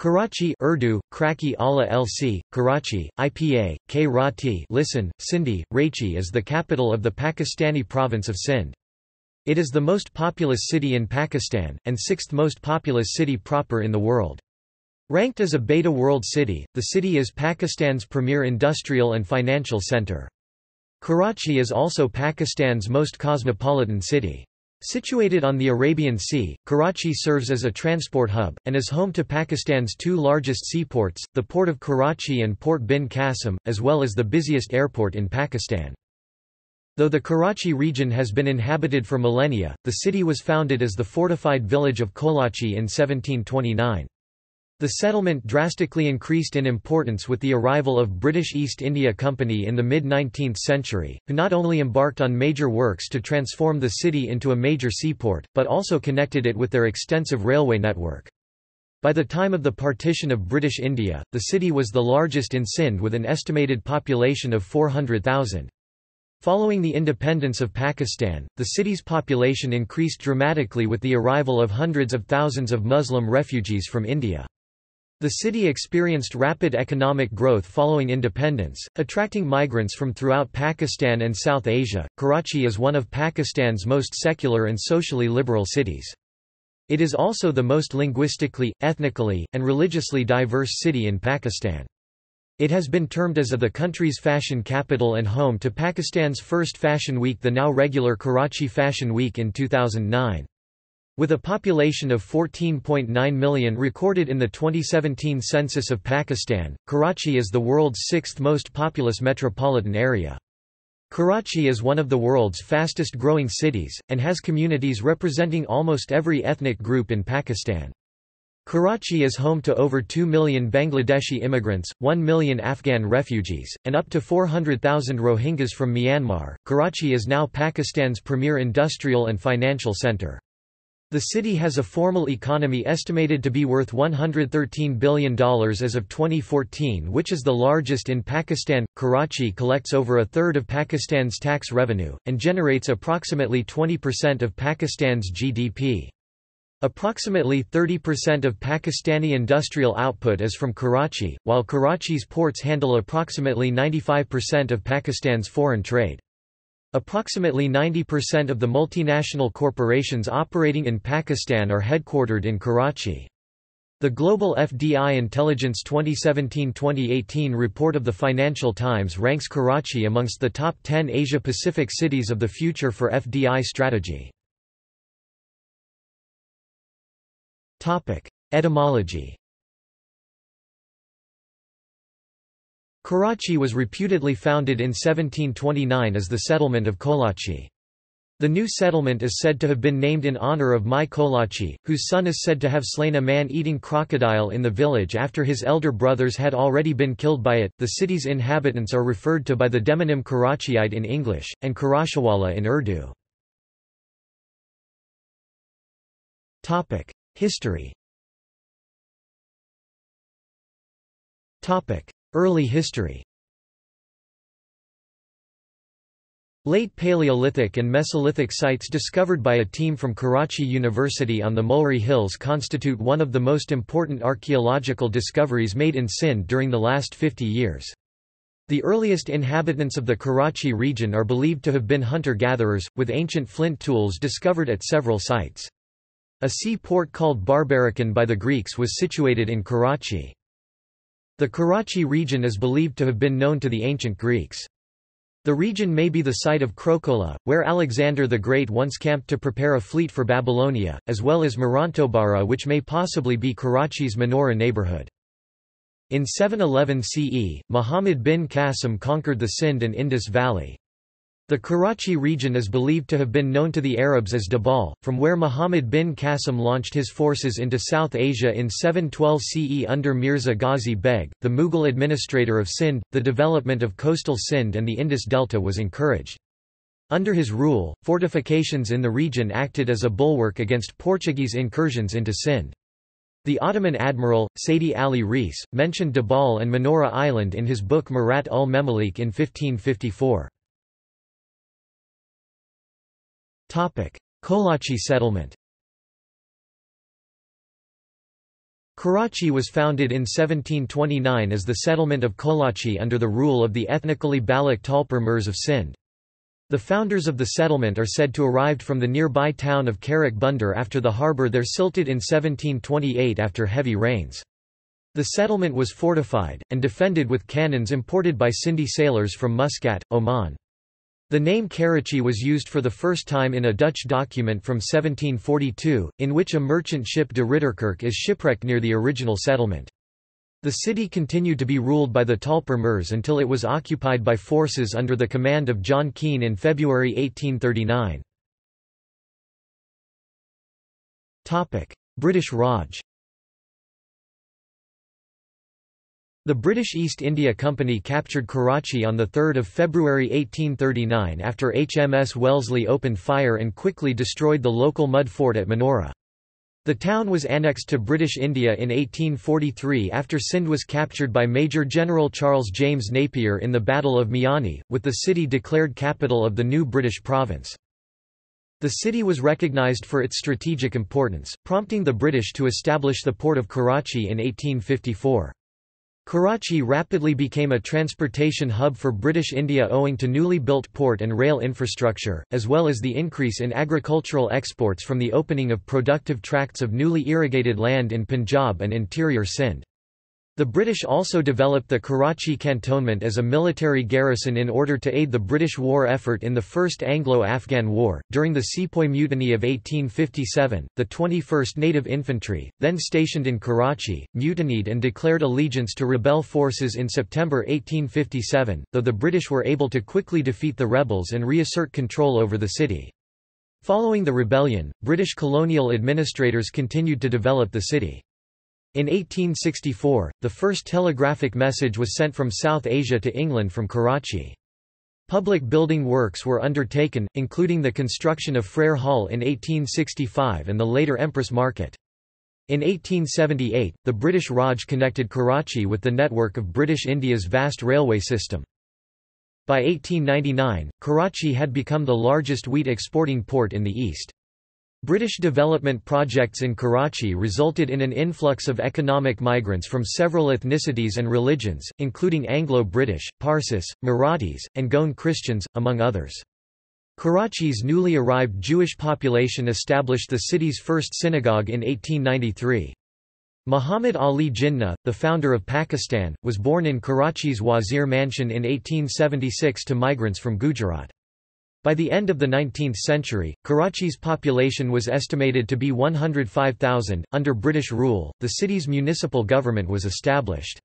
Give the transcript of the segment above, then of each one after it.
Karachi Urdu, Kraki Allah LC, Karachi, IPA, K Rati listen, Sindhi, Raichi is the capital of the Pakistani province of Sindh. It is the most populous city in Pakistan, and sixth most populous city proper in the world. Ranked as a Beta World City, the city is Pakistan's premier industrial and financial centre. Karachi is also Pakistan's most cosmopolitan city. Situated on the Arabian Sea, Karachi serves as a transport hub, and is home to Pakistan's two largest seaports, the Port of Karachi and Port Bin Qasim, as well as the busiest airport in Pakistan. Though the Karachi region has been inhabited for millennia, the city was founded as the fortified village of Kolachi in 1729. The settlement drastically increased in importance with the arrival of British East India Company in the mid-19th century, who not only embarked on major works to transform the city into a major seaport, but also connected it with their extensive railway network. By the time of the partition of British India, the city was the largest in Sindh with an estimated population of 400,000. Following the independence of Pakistan, the city's population increased dramatically with the arrival of hundreds of thousands of Muslim refugees from India. The city experienced rapid economic growth following independence, attracting migrants from throughout Pakistan and South Asia. Karachi is one of Pakistan's most secular and socially liberal cities. It is also the most linguistically, ethnically, and religiously diverse city in Pakistan. It has been termed as the country's fashion capital and home to Pakistan's first Fashion Week the now regular Karachi Fashion Week in 2009. With a population of 14.9 million recorded in the 2017 census of Pakistan, Karachi is the world's sixth most populous metropolitan area. Karachi is one of the world's fastest growing cities, and has communities representing almost every ethnic group in Pakistan. Karachi is home to over 2 million Bangladeshi immigrants, 1 million Afghan refugees, and up to 400,000 Rohingyas from Myanmar. Karachi is now Pakistan's premier industrial and financial center. The city has a formal economy estimated to be worth $113 billion as of 2014 which is the largest in Pakistan. Karachi collects over a third of Pakistan's tax revenue, and generates approximately 20% of Pakistan's GDP. Approximately 30% of Pakistani industrial output is from Karachi, while Karachi's ports handle approximately 95% of Pakistan's foreign trade. Approximately 90% of the multinational corporations operating in Pakistan are headquartered in Karachi. The Global FDI Intelligence 2017-2018 report of the Financial Times ranks Karachi amongst the top 10 Asia-Pacific cities of the future for FDI strategy. Etymology Karachi was reputedly founded in 1729 as the settlement of Kolachi. The new settlement is said to have been named in honor of Mai Kolachi, whose son is said to have slain a man-eating crocodile in the village after his elder brothers had already been killed by it. The city's inhabitants are referred to by the demonym Karachiite in English, and Karachiwala in Urdu. History Early history Late Paleolithic and Mesolithic sites discovered by a team from Karachi University on the Mulri Hills constitute one of the most important archaeological discoveries made in Sindh during the last 50 years. The earliest inhabitants of the Karachi region are believed to have been hunter-gatherers, with ancient flint tools discovered at several sites. A sea port called Barbarikon by the Greeks was situated in Karachi. The Karachi region is believed to have been known to the ancient Greeks. The region may be the site of Krokola, where Alexander the Great once camped to prepare a fleet for Babylonia, as well as Morontobara which may possibly be Karachi's Manora neighborhood. In 711 CE, Muhammad bin Qasim conquered the Sindh and Indus Valley. The Karachi region is believed to have been known to the Arabs as Debal, from where Muhammad bin Qasim launched his forces into South Asia in 712 CE under Mirza Ghazi Beg, the Mughal administrator of Sindh. The development of coastal Sindh and the Indus Delta was encouraged. Under his rule, fortifications in the region acted as a bulwark against Portuguese incursions into Sindh. The Ottoman admiral, Seydi Ali Reis, mentioned Debal and Manora Island in his book Mirat ul Memalik in 1554. Kolachi settlement Karachi was founded in 1729 as the settlement of Kolachi under the rule of the ethnically Baloch Talpur Mirs of Sindh. The founders of the settlement are said to have arrived from the nearby town of Karak Bunder after the harbour there silted in 1728 after heavy rains. The settlement was fortified, and defended with cannons imported by Sindhi sailors from Muscat, Oman. The name Karachi was used for the first time in a Dutch document from 1742, in which a merchant ship de Ridderkerk is shipwrecked near the original settlement. The city continued to be ruled by the Talpur Mirs until it was occupied by forces under the command of John Keane in February 1839. British Raj The British East India Company captured Karachi on 3 February 1839 after HMS Wellesley opened fire and quickly destroyed the local mud fort at Manora. The town was annexed to British India in 1843 after Sindh was captured by Major General Charles James Napier in the Battle of Miani, with the city declared capital of the new British province. The city was recognised for its strategic importance, prompting the British to establish the port of Karachi in 1854. Karachi rapidly became a transportation hub for British India owing to newly built port and rail infrastructure, as well as the increase in agricultural exports from the opening of productive tracts of newly irrigated land in Punjab and interior Sindh. The British also developed the Karachi cantonment as a military garrison in order to aid the British war effort in the First Anglo-Afghan War. During the Sepoy Mutiny of 1857, the 21st Native Infantry, then stationed in Karachi, mutinied and declared allegiance to rebel forces in September 1857, though the British were able to quickly defeat the rebels and reassert control over the city. Following the rebellion, British colonial administrators continued to develop the city. In 1864, the first telegraphic message was sent from South Asia to England from Karachi. Public building works were undertaken, including the construction of Frere Hall in 1865 and the later Empress Market. In 1878, the British Raj connected Karachi with the network of British India's vast railway system. By 1899, Karachi had become the largest wheat exporting port in the east. British development projects in Karachi resulted in an influx of economic migrants from several ethnicities and religions, including Anglo-British, Parsis, Marathis, and Goan Christians, among others. Karachi's newly arrived Jewish population established the city's first synagogue in 1893. Muhammad Ali Jinnah, the founder of Pakistan, was born in Karachi's Wazir Mansion in 1876 to migrants from Gujarat. By the end of the 19th century, Karachi's population was estimated to be 105,000. Under British rule, the city's municipal government was established.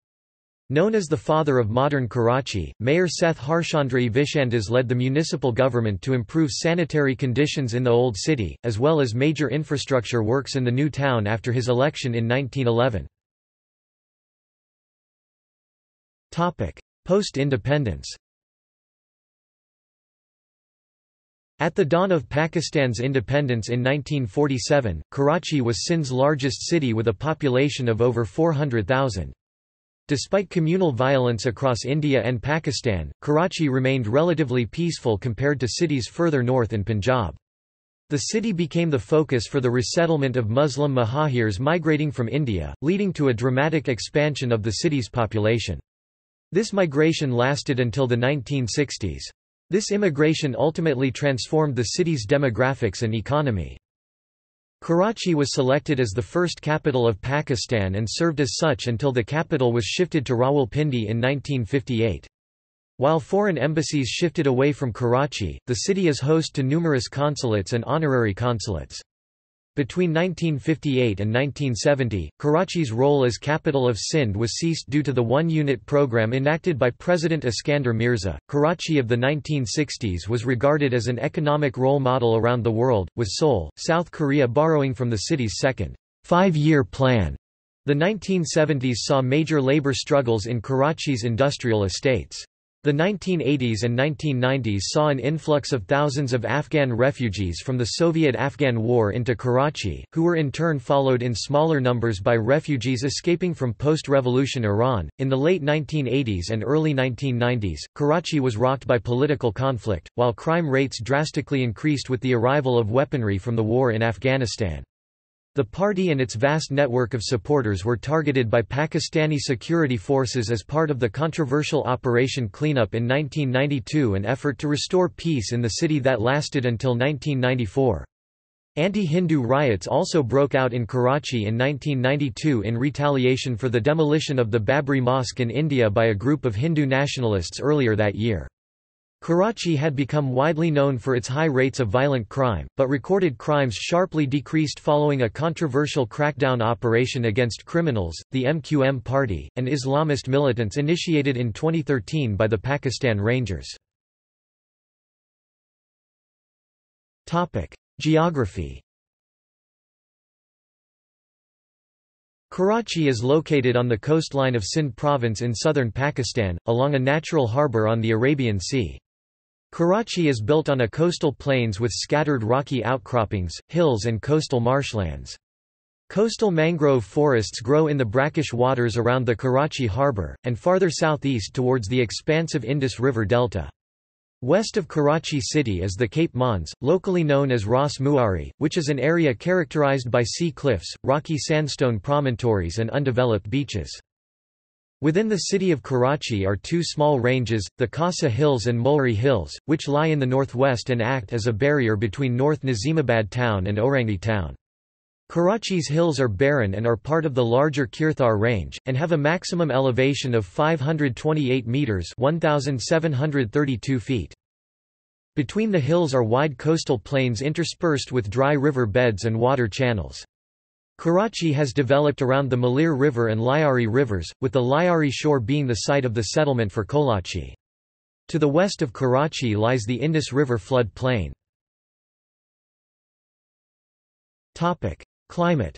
Known as the father of modern Karachi, Mayor Seth Harchandrai Vishandas led the municipal government to improve sanitary conditions in the Old City, as well as major infrastructure works in the new town after his election in 1911. Post-independence At the dawn of Pakistan's independence in 1947, Karachi was Sindh's largest city with a population of over 400,000. Despite communal violence across India and Pakistan, Karachi remained relatively peaceful compared to cities further north in Punjab. The city became the focus for the resettlement of Muslim Muhajirs migrating from India, leading to a dramatic expansion of the city's population. This migration lasted until the 1960s. This immigration ultimately transformed the city's demographics and economy. Karachi was selected as the first capital of Pakistan and served as such until the capital was shifted to Rawalpindi in 1958. While foreign embassies shifted away from Karachi, the city is host to numerous consulates and honorary consulates. Between 1958 and 1970, Karachi's role as capital of Sindh was ceased due to the one-unit program enacted by President Iskander Mirza. Karachi of the 1960s was regarded as an economic role model around the world, with Seoul, South Korea borrowing from the city's second five-year plan. The 1970s saw major labor struggles in Karachi's industrial estates. The 1980s and 1990s saw an influx of thousands of Afghan refugees from the Soviet-Afghan War into Karachi, who were in turn followed in smaller numbers by refugees escaping from post-revolution Iran. In the late 1980s and early 1990s, Karachi was rocked by political conflict, while crime rates drastically increased with the arrival of weaponry from the war in Afghanistan. The party and its vast network of supporters were targeted by Pakistani security forces as part of the controversial Operation Cleanup in 1992 an effort to restore peace in the city that lasted until 1994. Anti-Hindu riots also broke out in Karachi in 1992 in retaliation for the demolition of the Babri Mosque in India by a group of Hindu nationalists earlier that year. Karachi had become widely known for its high rates of violent crime, but recorded crimes sharply decreased following a controversial crackdown operation against criminals, the MQM party, and Islamist militants initiated in 2013 by the Pakistan Rangers. Geography Karachi is located on the coastline of Sindh province in southern Pakistan, along a natural harbour on the Arabian Sea. Karachi is built on a coastal plains with scattered rocky outcroppings, hills and coastal marshlands. Coastal mangrove forests grow in the brackish waters around the Karachi harbour, and farther southeast towards the expansive Indus River delta. West of Karachi city is the Cape Monze, locally known as Ras Muari, which is an area characterized by sea cliffs, rocky sandstone promontories and undeveloped beaches. Within the city of Karachi are two small ranges, the Khasa Hills and Mulri Hills, which lie in the northwest and act as a barrier between North Nazimabad town and Orangi town. Karachi's hills are barren and are part of the larger Kirthar range, and have a maximum elevation of 528 metres 1,732 feet. Between the hills are wide coastal plains interspersed with dry river beds and water channels. Karachi has developed around the Malir River and Lyari rivers, with the Lyari shore being the site of the settlement for Kolachi. To the west of Karachi lies the Indus River flood plain. Climate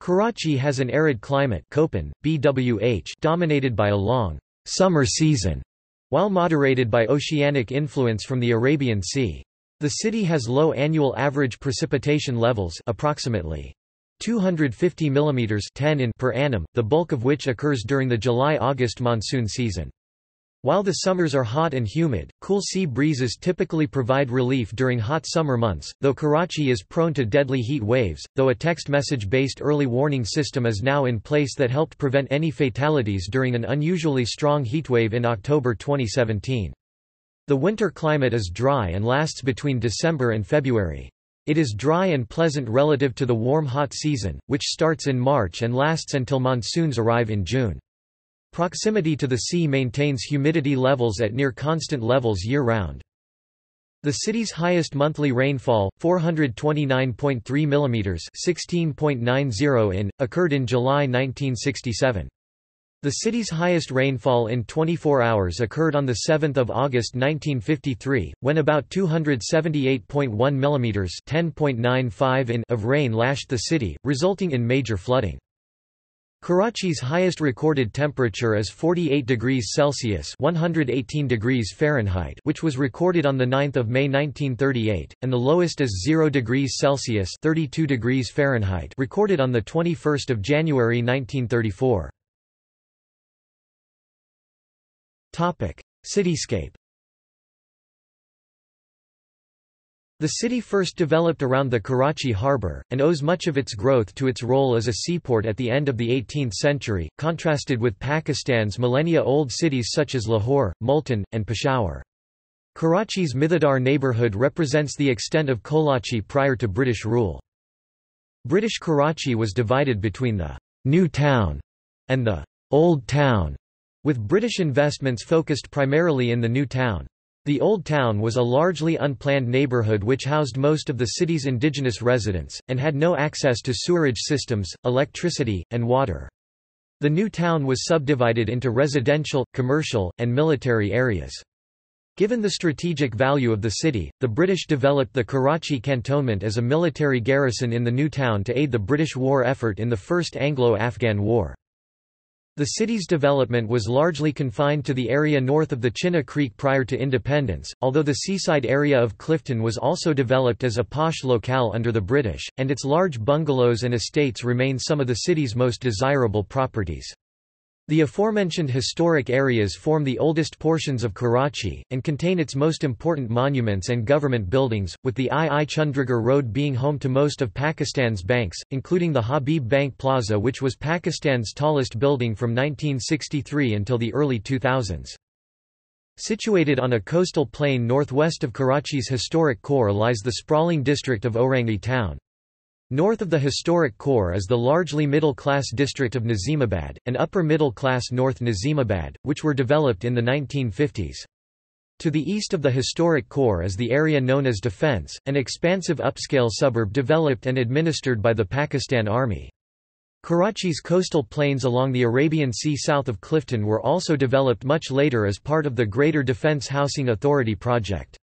Karachi has an arid climate Köppen, BWH dominated by a long, summer season, while moderated by oceanic influence from the Arabian Sea. The city has low annual average precipitation levels approximately 250 mm 10 in per annum, the bulk of which occurs during the July-August monsoon season. While the summers are hot and humid, cool sea breezes typically provide relief during hot summer months, though Karachi is prone to deadly heat waves, though a text message-based early warning system is now in place that helped prevent any fatalities during an unusually strong heatwave in October 2017. The winter climate is dry and lasts between December and February. It is dry and pleasant relative to the warm hot season, which starts in March and lasts until monsoons arrive in June. Proximity to the sea maintains humidity levels at near constant levels year-round. The city's highest monthly rainfall, 429.3 mm 16.90 in, occurred in July 1967. The city's highest rainfall in 24 hours occurred on 7 August 1953, when about 278.1 mm 10.95 in of rain lashed the city, resulting in major flooding. Karachi's highest recorded temperature is 48 degrees Celsius (118 degrees Fahrenheit), which was recorded on the 9th of May 1938, and the lowest is 0 degrees Celsius (32 degrees Fahrenheit) recorded on the 21st of January 1934. Cityscape The city first developed around the Karachi harbour, and owes much of its growth to its role as a seaport at the end of the 18th century, contrasted with Pakistan's millennia-old cities such as Lahore, Multan, and Peshawar. Karachi's Mithadar neighbourhood represents the extent of Kolachi prior to British rule. British Karachi was divided between the «New Town» and the «Old Town», with British investments focused primarily in the new town. The Old Town was a largely unplanned neighbourhood which housed most of the city's indigenous residents, and had no access to sewerage systems, electricity, and water. The new town was subdivided into residential, commercial, and military areas. Given the strategic value of the city, the British developed the Karachi cantonment as a military garrison in the new town to aid the British war effort in the First Anglo-Afghan War. The city's development was largely confined to the area north of the Chinna Creek prior to independence, although the seaside area of Clifton was also developed as a posh locale under the British, and its large bungalows and estates remain some of the city's most desirable properties. The aforementioned historic areas form the oldest portions of Karachi, and contain its most important monuments and government buildings, with the I. I. Chundrigar Road being home to most of Pakistan's banks, including the Habib Bank Plaza which was Pakistan's tallest building from 1963 until the early 2000s. Situated on a coastal plain northwest of Karachi's historic core lies the sprawling district of Orangi town. North of the historic core is the largely middle-class district of Nazimabad, and upper-middle-class North Nazimabad, which were developed in the 1950s. To the east of the historic core is the area known as Defence, an expansive upscale suburb developed and administered by the Pakistan Army. Karachi's coastal plains along the Arabian Sea south of Clifton were also developed much later as part of the Greater Defence Housing Authority project.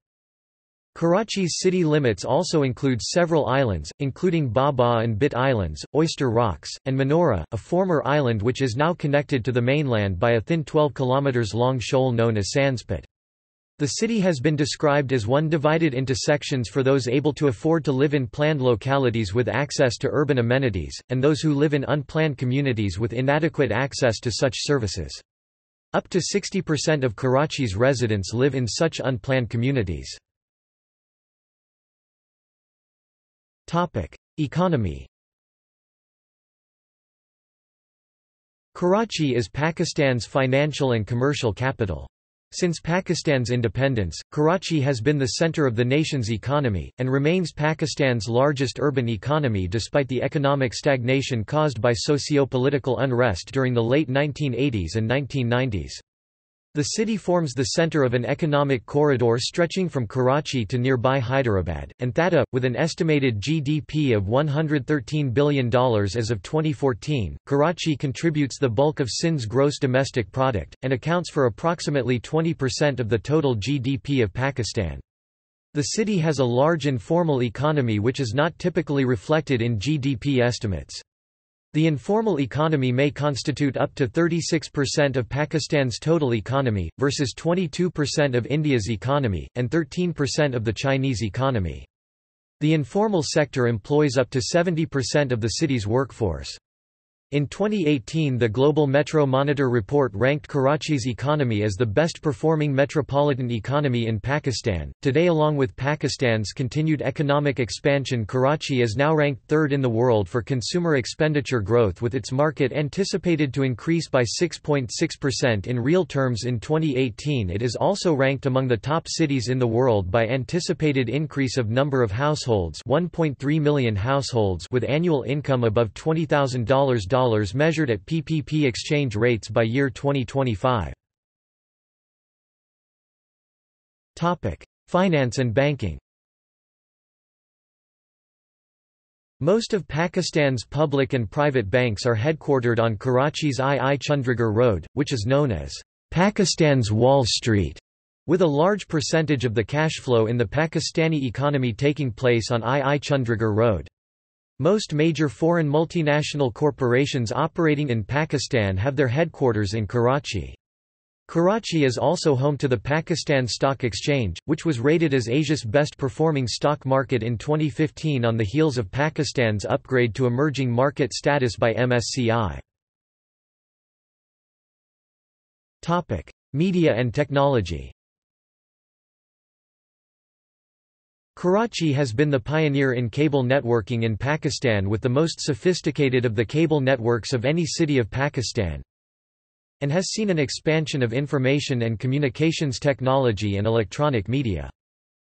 Karachi's city limits also include several islands, including Baba and Bit Islands, Oyster Rocks, and Manora, a former island which is now connected to the mainland by a thin 12 km long shoal known as Sandspit. The city has been described as one divided into sections for those able to afford to live in planned localities with access to urban amenities, and those who live in unplanned communities with inadequate access to such services. Up to 60% of Karachi's residents live in such unplanned communities. Economy Karachi is Pakistan's financial and commercial capital. Since Pakistan's independence, Karachi has been the center of the nation's economy, and remains Pakistan's largest urban economy despite the economic stagnation caused by socio-political unrest during the late 1980s and 1990s. The city forms the center of an economic corridor stretching from Karachi to nearby Hyderabad, and Thatta, with an estimated GDP of $113 billion as of 2014. Karachi contributes the bulk of Sindh's gross domestic product, and accounts for approximately 20% of the total GDP of Pakistan. The city has a large informal economy which is not typically reflected in GDP estimates. The informal economy may constitute up to 36% of Pakistan's total economy, versus 22% of India's economy, and 13% of the Chinese economy. The informal sector employs up to 70% of the city's workforce. In 2018 the Global Metro Monitor report ranked Karachi's economy as the best performing metropolitan economy in Pakistan. Today along with Pakistan's continued economic expansion Karachi is now ranked third in the world for consumer expenditure growth with its market anticipated to increase by 6.6% in real terms in 2018 it is also ranked among the top cities in the world by anticipated increase of number of households 1.3 million households with annual income above $20,000 measured at PPP exchange rates by year 2025. Topic: Finance and banking. Most of Pakistan's public and private banks are headquartered on Karachi's I. I. Chundrigar Road, which is known as Pakistan's Wall Street, with a large percentage of the cash flow in the Pakistani economy taking place on I. I. Chundrigar Road. Most major foreign multinational corporations operating in Pakistan have their headquarters in Karachi. Karachi is also home to the Pakistan Stock Exchange, which was rated as Asia's best performing stock market in 2015 on the heels of Pakistan's upgrade to emerging market status by MSCI. Media and technology Karachi has been the pioneer in cable networking in Pakistan with the most sophisticated of the cable networks of any city of Pakistan and has seen an expansion of information and communications technology and electronic media.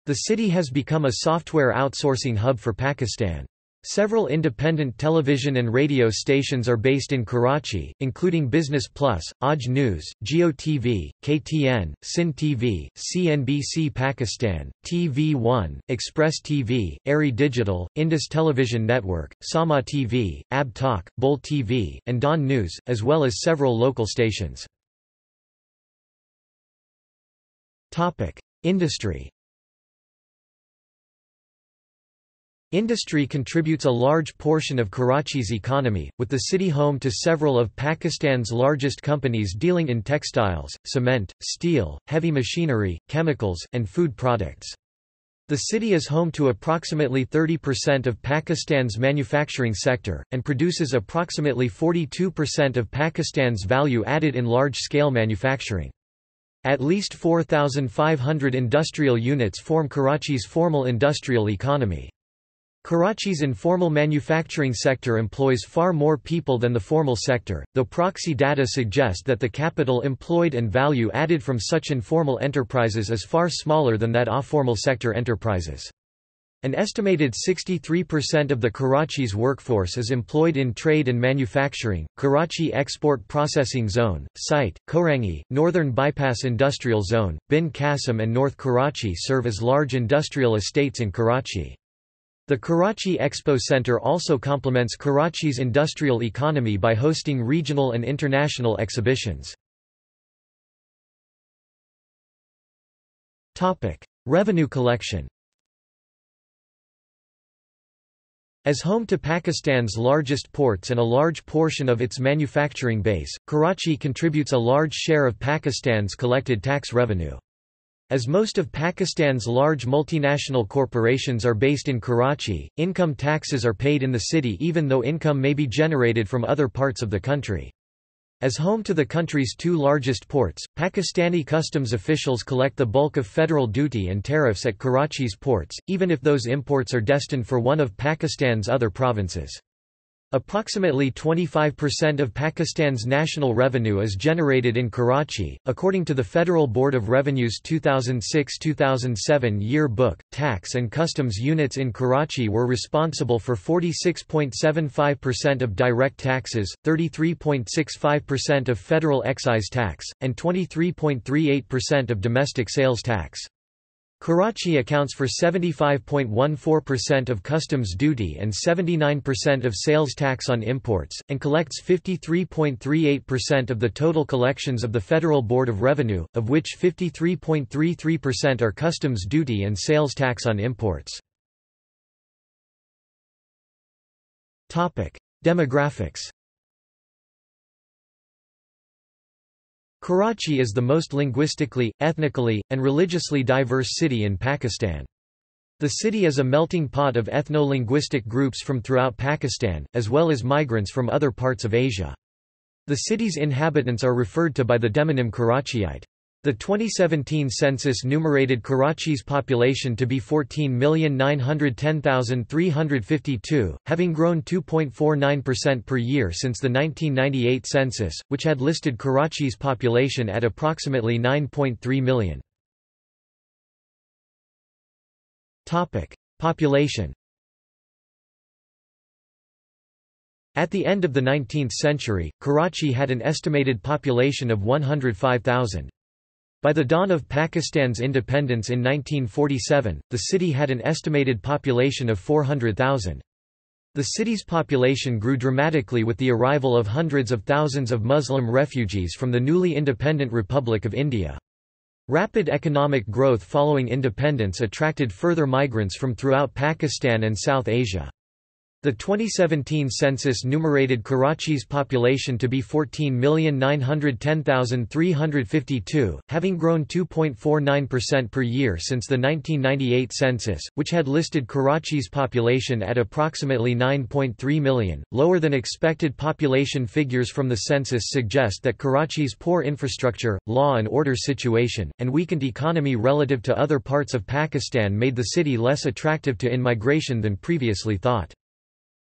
The city has become a software outsourcing hub for Pakistan. Several independent television and radio stations are based in Karachi, including Business Plus, Aaj News, Geo TV, KTN, Sin TV, CNBC Pakistan, TV One, Express TV, ARY Digital, Indus Television Network, Samaa TV, Abb Takk, Bol TV, and Dawn News, as well as several local stations. Industry Industry contributes a large portion of Karachi's economy, with the city home to several of Pakistan's largest companies dealing in textiles, cement, steel, heavy machinery, chemicals, and food products. The city is home to approximately 30% of Pakistan's manufacturing sector, and produces approximately 42% of Pakistan's value added in large-scale manufacturing. At least 4,500 industrial units form Karachi's formal industrial economy. Karachi's informal manufacturing sector employs far more people than the formal sector, though proxy data suggest that the capital employed and value added from such informal enterprises is far smaller than that of formal sector enterprises. An estimated 63% of the Karachi's workforce is employed in trade and manufacturing. Karachi Export Processing Zone, site, Korangi, Northern Bypass Industrial Zone, Bin Qasim and North Karachi serve as large industrial estates in Karachi. The Karachi Expo Center also complements Karachi's industrial economy by hosting regional and international exhibitions. Revenue collection As home to Pakistan's largest ports and a large portion of its manufacturing base, Karachi contributes a large share of Pakistan's collected tax revenue. As most of Pakistan's large multinational corporations are based in Karachi, income taxes are paid in the city even though income may be generated from other parts of the country. As home to the country's two largest ports, Pakistani customs officials collect the bulk of federal duty and tariffs at Karachi's ports, even if those imports are destined for one of Pakistan's other provinces. Approximately 25% of Pakistan's national revenue is generated in Karachi. According to the Federal Board of Revenue's 2006-2007 year book, tax and customs units in Karachi were responsible for 46.75% of direct taxes, 33.65% of federal excise tax, and 23.38% of domestic sales tax. Karachi accounts for 75.14% of customs duty and 79% of sales tax on imports, and collects 53.38% of the total collections of the Federal Board of Revenue, of which 53.33% are customs duty and sales tax on imports. Demographics Karachi is the most linguistically, ethnically, and religiously diverse city in Pakistan. The city is a melting pot of ethno-linguistic groups from throughout Pakistan, as well as migrants from other parts of Asia. The city's inhabitants are referred to by the demonym Karachiite. The 2017 census numerated Karachi's population to be 14,910,352, having grown 2.49% per year since the 1998 census, which had listed Karachi's population at approximately 9.3 million. Population At the end of the 19th century, Karachi had an estimated population of 105,000. By the dawn of Pakistan's independence in 1947, the city had an estimated population of 400,000. The city's population grew dramatically with the arrival of hundreds of thousands of Muslim refugees from the newly independent Republic of India. Rapid economic growth following independence attracted further migrants from throughout Pakistan and South Asia. The 2017 census numerated Karachi's population to be 14,910,352, having grown 2.49% per year since the 1998 census, which had listed Karachi's population at approximately 9.3 million. Lower than expected population figures from the census suggest that Karachi's poor infrastructure, law and order situation, and weakened economy relative to other parts of Pakistan made the city less attractive to in-migration than previously thought.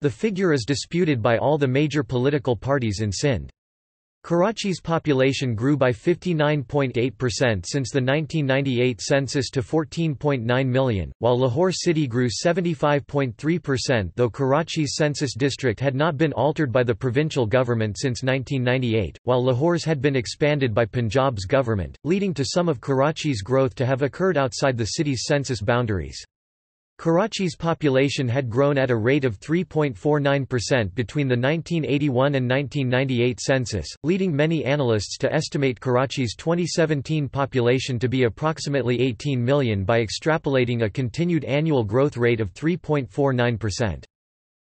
The figure is disputed by all the major political parties in Sindh. Karachi's population grew by 59.8% since the 1998 census to 14.9 million, while Lahore city grew 75.3% though Karachi's census district had not been altered by the provincial government since 1998, while Lahore's had been expanded by Punjab's government, leading to some of Karachi's growth to have occurred outside the city's census boundaries. Karachi's population had grown at a rate of 3.49% between the 1981 and 1998 census, leading many analysts to estimate Karachi's 2017 population to be approximately 18 million by extrapolating a continued annual growth rate of 3.49%.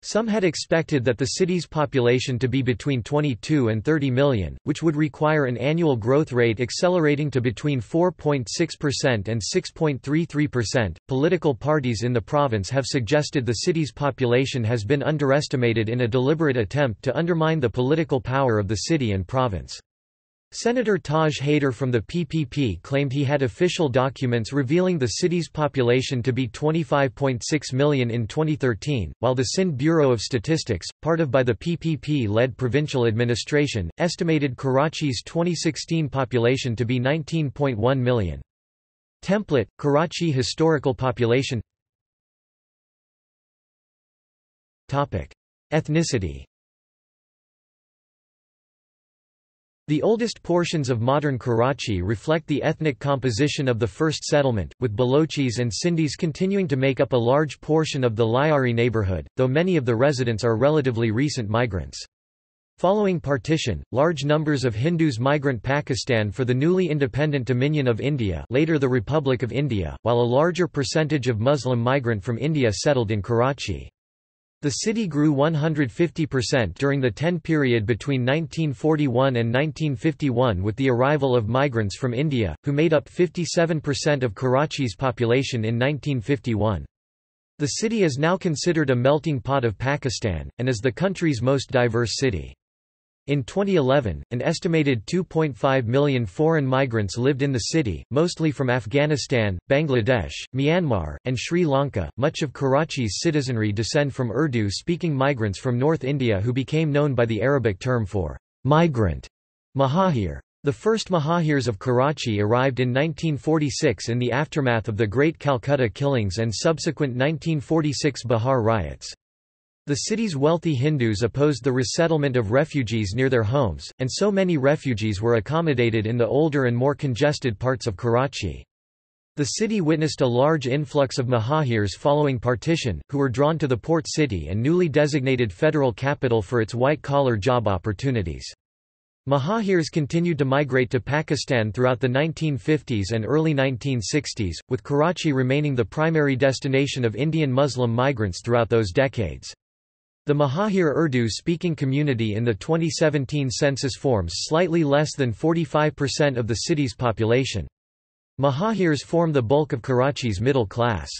Some had expected that the city's population to be between 22 and 30 million, which would require an annual growth rate accelerating to between 4.6% and 6.33%. Political parties in the province have suggested the city's population has been underestimated in a deliberate attempt to undermine the political power of the city and province. Senator Taj Haider from the PPP claimed he had official documents revealing the city's population to be 25.6 million in 2013, while the Sindh Bureau of Statistics, part of by the PPP-led provincial administration, estimated Karachi's 2016 population to be 19.1 million. Template, Karachi historical population. Ethnicity The oldest portions of modern Karachi reflect the ethnic composition of the first settlement, with Balochis and Sindhis continuing to make up a large portion of the Lyari neighborhood, though many of the residents are relatively recent migrants. Following partition, large numbers of Hindus migrant Pakistan for the newly independent Dominion of India later the Republic of India, while a larger percentage of Muslim migrant from India settled in Karachi. The city grew 150% during the 10 period between 1941 and 1951 with the arrival of migrants from India, who made up 57% of Karachi's population in 1951. The city is now considered a melting pot of Pakistan, and is the country's most diverse city. In 2011, an estimated 2.5 million foreign migrants lived in the city, mostly from Afghanistan, Bangladesh, Myanmar, and Sri Lanka. Much of Karachi's citizenry descend from Urdu speaking migrants from North India who became known by the Arabic term for migrant, Muhajir. The first Muhajirs of Karachi arrived in 1946 in the aftermath of the Great Calcutta killings and subsequent 1946 Bihar riots. The city's wealthy Hindus opposed the resettlement of refugees near their homes, and so many refugees were accommodated in the older and more congested parts of Karachi. The city witnessed a large influx of Muhajirs following partition, who were drawn to the port city and newly designated federal capital for its white-collar job opportunities. Muhajirs continued to migrate to Pakistan throughout the 1950s and early 1960s, with Karachi remaining the primary destination of Indian Muslim migrants throughout those decades. The Muhajir Urdu-speaking community in the 2017 census forms slightly less than 45% of the city's population. Muhajirs form the bulk of Karachi's middle class.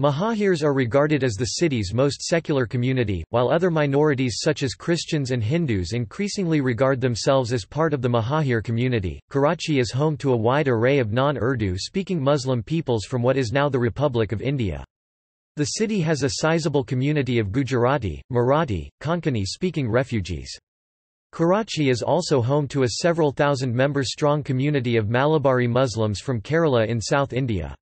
Muhajirs are regarded as the city's most secular community, while other minorities such as Christians and Hindus increasingly regard themselves as part of the Muhajir community. Karachi is home to a wide array of non-Urdu speaking Muslim peoples from what is now the Republic of India. The city has a sizable community of Gujarati, Marathi, Konkani-speaking refugees. Karachi is also home to a several thousand member strong community of Malabari Muslims from Kerala in South India.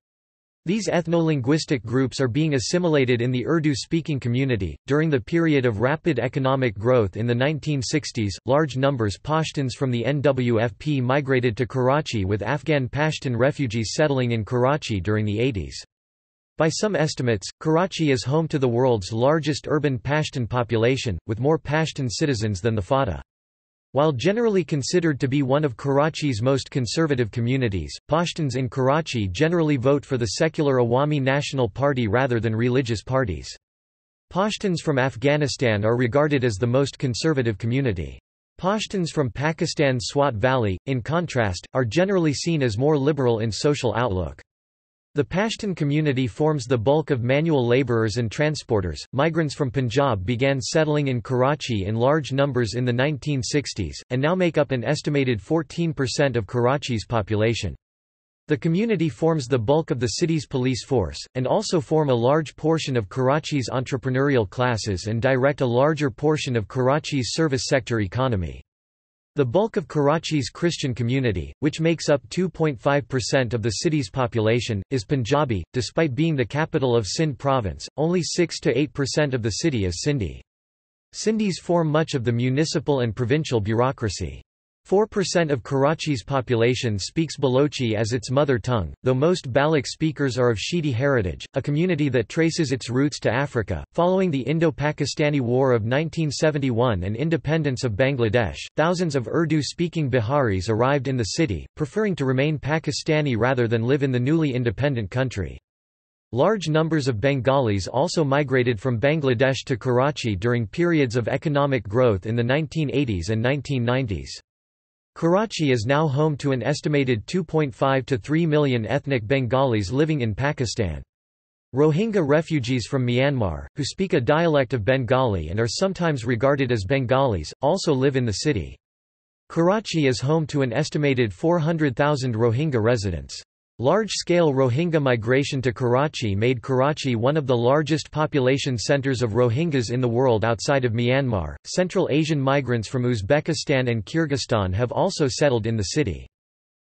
These ethno-linguistic groups are being assimilated in the Urdu-speaking community. During the period of rapid economic growth in the 1960s, large numbers Pashtuns from the NWFP migrated to Karachi with Afghan Pashtun refugees settling in Karachi during the 80s. By some estimates, Karachi is home to the world's largest urban Pashtun population, with more Pashtun citizens than the FATA. While generally considered to be one of Karachi's most conservative communities, Pashtuns in Karachi generally vote for the secular Awami National Party rather than religious parties. Pashtuns from Afghanistan are regarded as the most conservative community. Pashtuns from Pakistan's Swat Valley, in contrast, are generally seen as more liberal in social outlook. The Pashtun community forms the bulk of manual laborers and transporters. Migrants from Punjab began settling in Karachi in large numbers in the 1960s, and now make up an estimated 14% of Karachi's population. The community forms the bulk of the city's police force, and also form a large portion of Karachi's entrepreneurial classes and direct a larger portion of Karachi's service sector economy. The bulk of Karachi's Christian community, which makes up 2.5% of the city's population, is Punjabi. Despite being the capital of Sindh province, only 6 to 8% of the city is Sindhi. Sindhis form much of the municipal and provincial bureaucracy. 4% of Karachi's population speaks Balochi as its mother tongue, though most Baloch speakers are of Shidi heritage, a community that traces its roots to Africa. Following the Indo-Pakistani War of 1971 and independence of Bangladesh, thousands of Urdu-speaking Biharis arrived in the city, preferring to remain Pakistani rather than live in the newly independent country. Large numbers of Bengalis also migrated from Bangladesh to Karachi during periods of economic growth in the 1980s and 1990s. Karachi is now home to an estimated 2.5 to 3 million ethnic Bengalis living in Pakistan. Rohingya refugees from Myanmar, who speak a dialect of Bengali and are sometimes regarded as Bengalis, also live in the city. Karachi is home to an estimated 400,000 Rohingya residents. Large-scale Rohingya migration to Karachi made Karachi one of the largest population centers of Rohingyas in the world outside of Myanmar. Central Asian migrants from Uzbekistan and Kyrgyzstan have also settled in the city.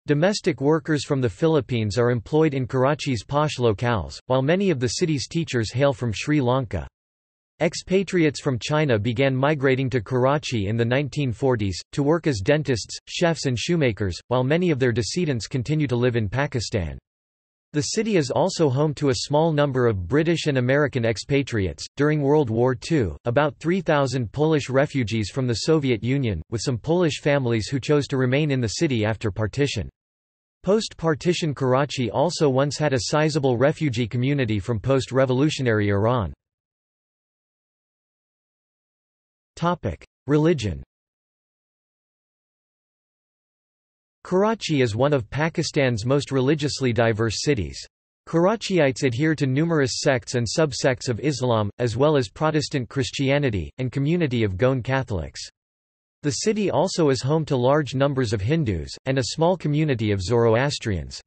Domestic workers from the Philippines are employed in Karachi's posh locales, while many of the city's teachers hail from Sri Lanka. Expatriates from China began migrating to Karachi in the 1940s, to work as dentists, chefs and shoemakers, while many of their descendants continue to live in Pakistan. The city is also home to a small number of British and American expatriates. During World War II, about 3,000 Polish refugees from the Soviet Union, with some Polish families who chose to remain in the city after partition. Post-partition Karachi also once had a sizable refugee community from post-revolutionary Iran. Religion Karachi is one of Pakistan's most religiously diverse cities. Karachiites adhere to numerous sects and subsects of Islam, as well as Protestant Christianity, and community of Goan Catholics. The city also is home to large numbers of Hindus, and a small community of Zoroastrians.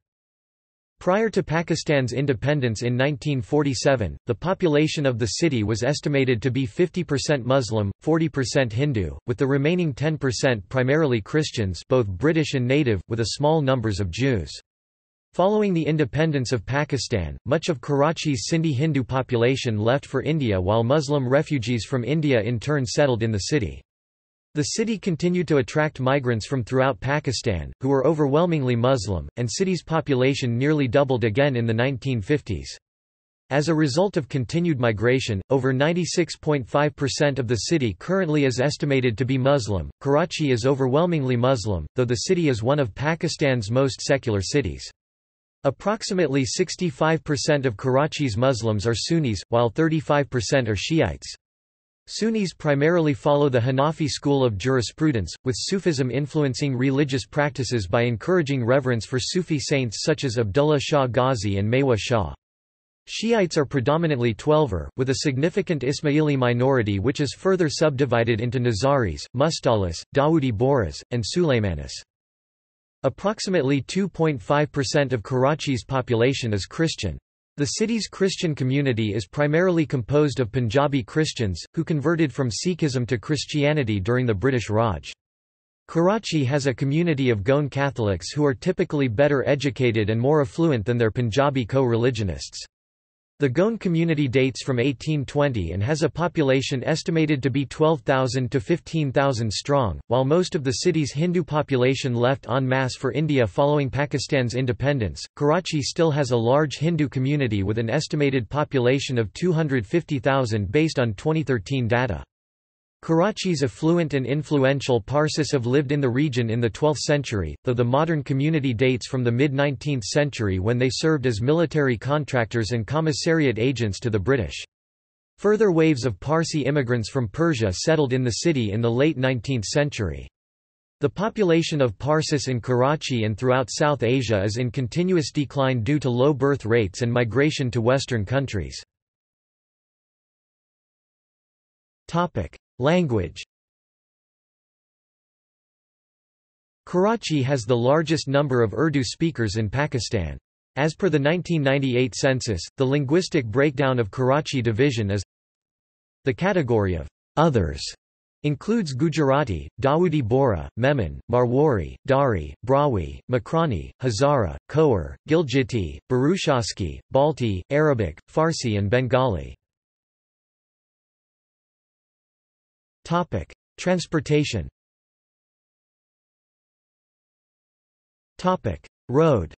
Prior to Pakistan's independence in 1947, the population of the city was estimated to be 50% Muslim, 40% Hindu, with the remaining 10% primarily Christians both British and native, with a small numbers of Jews. Following the independence of Pakistan, much of Karachi's Sindhi Hindu population left for India while Muslim refugees from India in turn settled in the city. The city continued to attract migrants from throughout Pakistan, who were overwhelmingly Muslim, and city's population nearly doubled again in the 1950s. As a result of continued migration, over 96.5% of the city currently is estimated to be Muslim. Karachi is overwhelmingly Muslim, though the city is one of Pakistan's most secular cities. Approximately 65% of Karachi's Muslims are Sunnis, while 35% are Shiites. Sunnis primarily follow the Hanafi school of jurisprudence, with Sufism influencing religious practices by encouraging reverence for Sufi saints such as Abdullah Shah Ghazi and Mewah Shah. Shiites are predominantly Twelver, with a significant Ismaili minority which is further subdivided into Nizaris, Mustalis, Dawoodi Bohras, and Sulaymanis. Approximately 2.5% of Karachi's population is Christian. The city's Christian community is primarily composed of Punjabi Christians, who converted from Sikhism to Christianity during the British Raj. Karachi has a community of Goan Catholics who are typically better educated and more affluent than their Punjabi co-religionists. The Goan community dates from 1820 and has a population estimated to be 12,000 to 15,000 strong. While most of the city's Hindu population left en masse for India following Pakistan's independence, Karachi still has a large Hindu community with an estimated population of 250,000 based on 2013 data. Karachi's affluent and influential Parsis have lived in the region in the 12th century, though the modern community dates from the mid-19th century when they served as military contractors and commissariat agents to the British. Further waves of Parsi immigrants from Persia settled in the city in the late 19th century. The population of Parsis in Karachi and throughout South Asia is in continuous decline due to low birth rates and migration to Western countries. Language Karachi has the largest number of Urdu speakers in Pakistan. As per the 1998 census, the linguistic breakdown of Karachi division is The category of others includes Gujarati, Dawoodi Bohra, Memon, Marwari, Dari, Brahui, Makrani, Hazara, Khowar, Gilgiti, Burushaski, Balti, Arabic, Farsi and Bengali. Topic: Transportation. Topic: Road.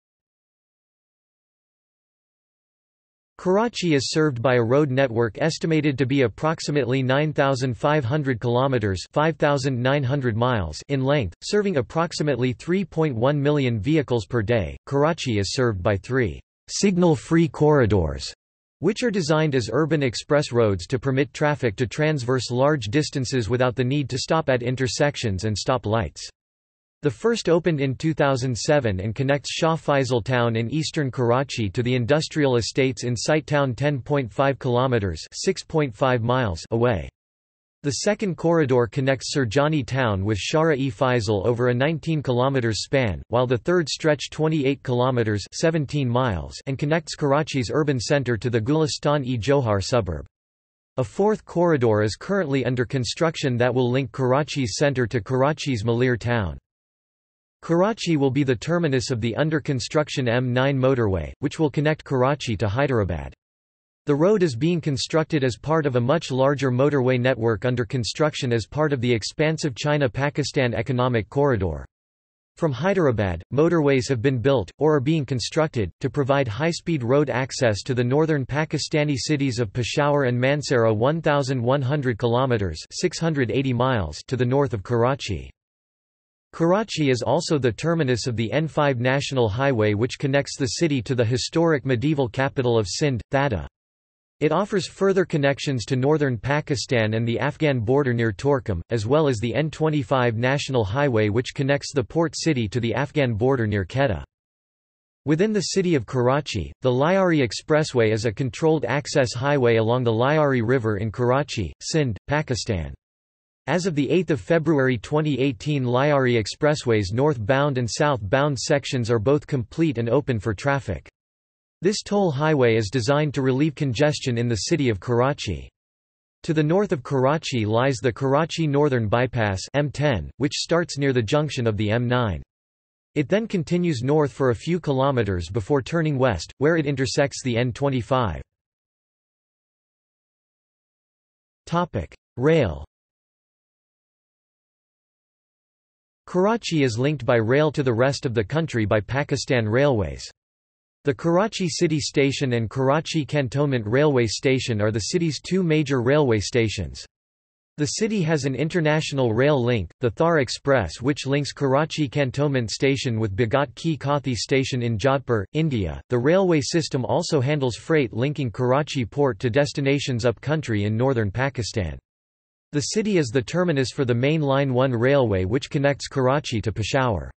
Karachi is served by a road network estimated to be approximately 9500 kilometers, 5900 miles in length, serving approximately 3.1 million vehicles per day. Karachi is served by 3 signal-free corridors which are designed as urban express roads to permit traffic to transverse large distances without the need to stop at intersections and stop lights. The first opened in 2007 and connects Shah Faisal town in eastern Karachi to the industrial estates in Site town 10.5 kilometers (6.5 miles) away. The second corridor connects Surjani town with Shahrah-e Faisal over a 19 km span, while the third stretch 28 km 17 miles and connects Karachi's urban centre to the Gulistan-e-Johar suburb. A fourth corridor is currently under construction that will link Karachi's centre to Karachi's Malir town. Karachi will be the terminus of the under-construction M9 motorway, which will connect Karachi to Hyderabad. The road is being constructed as part of a much larger motorway network under construction as part of the expansive China-Pakistan Economic Corridor. From Hyderabad, motorways have been built, or are being constructed, to provide high-speed road access to the northern Pakistani cities of Peshawar and Mansehra 1,100 km 680 miles to the north of Karachi. Karachi is also the terminus of the N5 National Highway which connects the city to the historic medieval capital of Sindh, Thatta. It offers further connections to northern Pakistan and the Afghan border near Torkham, as well as the N25 national highway which connects the port city to the Afghan border near Quetta. Within the city of Karachi, the Lyari Expressway is a controlled access highway along the Lyari River in Karachi, Sindh, Pakistan. As of 8 February 2018 Lyari Expressway's northbound and southbound sections are both complete and open for traffic. This toll highway is designed to relieve congestion in the city of Karachi. To the north of Karachi lies the Karachi Northern Bypass M10, which starts near the junction of the M9. It then continues north for a few kilometers before turning west, where it intersects the N25. Rail Karachi is linked by rail to the rest of the country by Pakistan Railways. The Karachi City Station and Karachi Cantonment Railway Station are the city's two major railway stations. The city has an international rail link, the Thar Express which links Karachi Cantonment Station with Bhagat Ki Kothi Station in Jodhpur, India. The railway system also handles freight linking Karachi port to destinations up country in northern Pakistan. The city is the terminus for the main Line 1 railway which connects Karachi to Peshawar.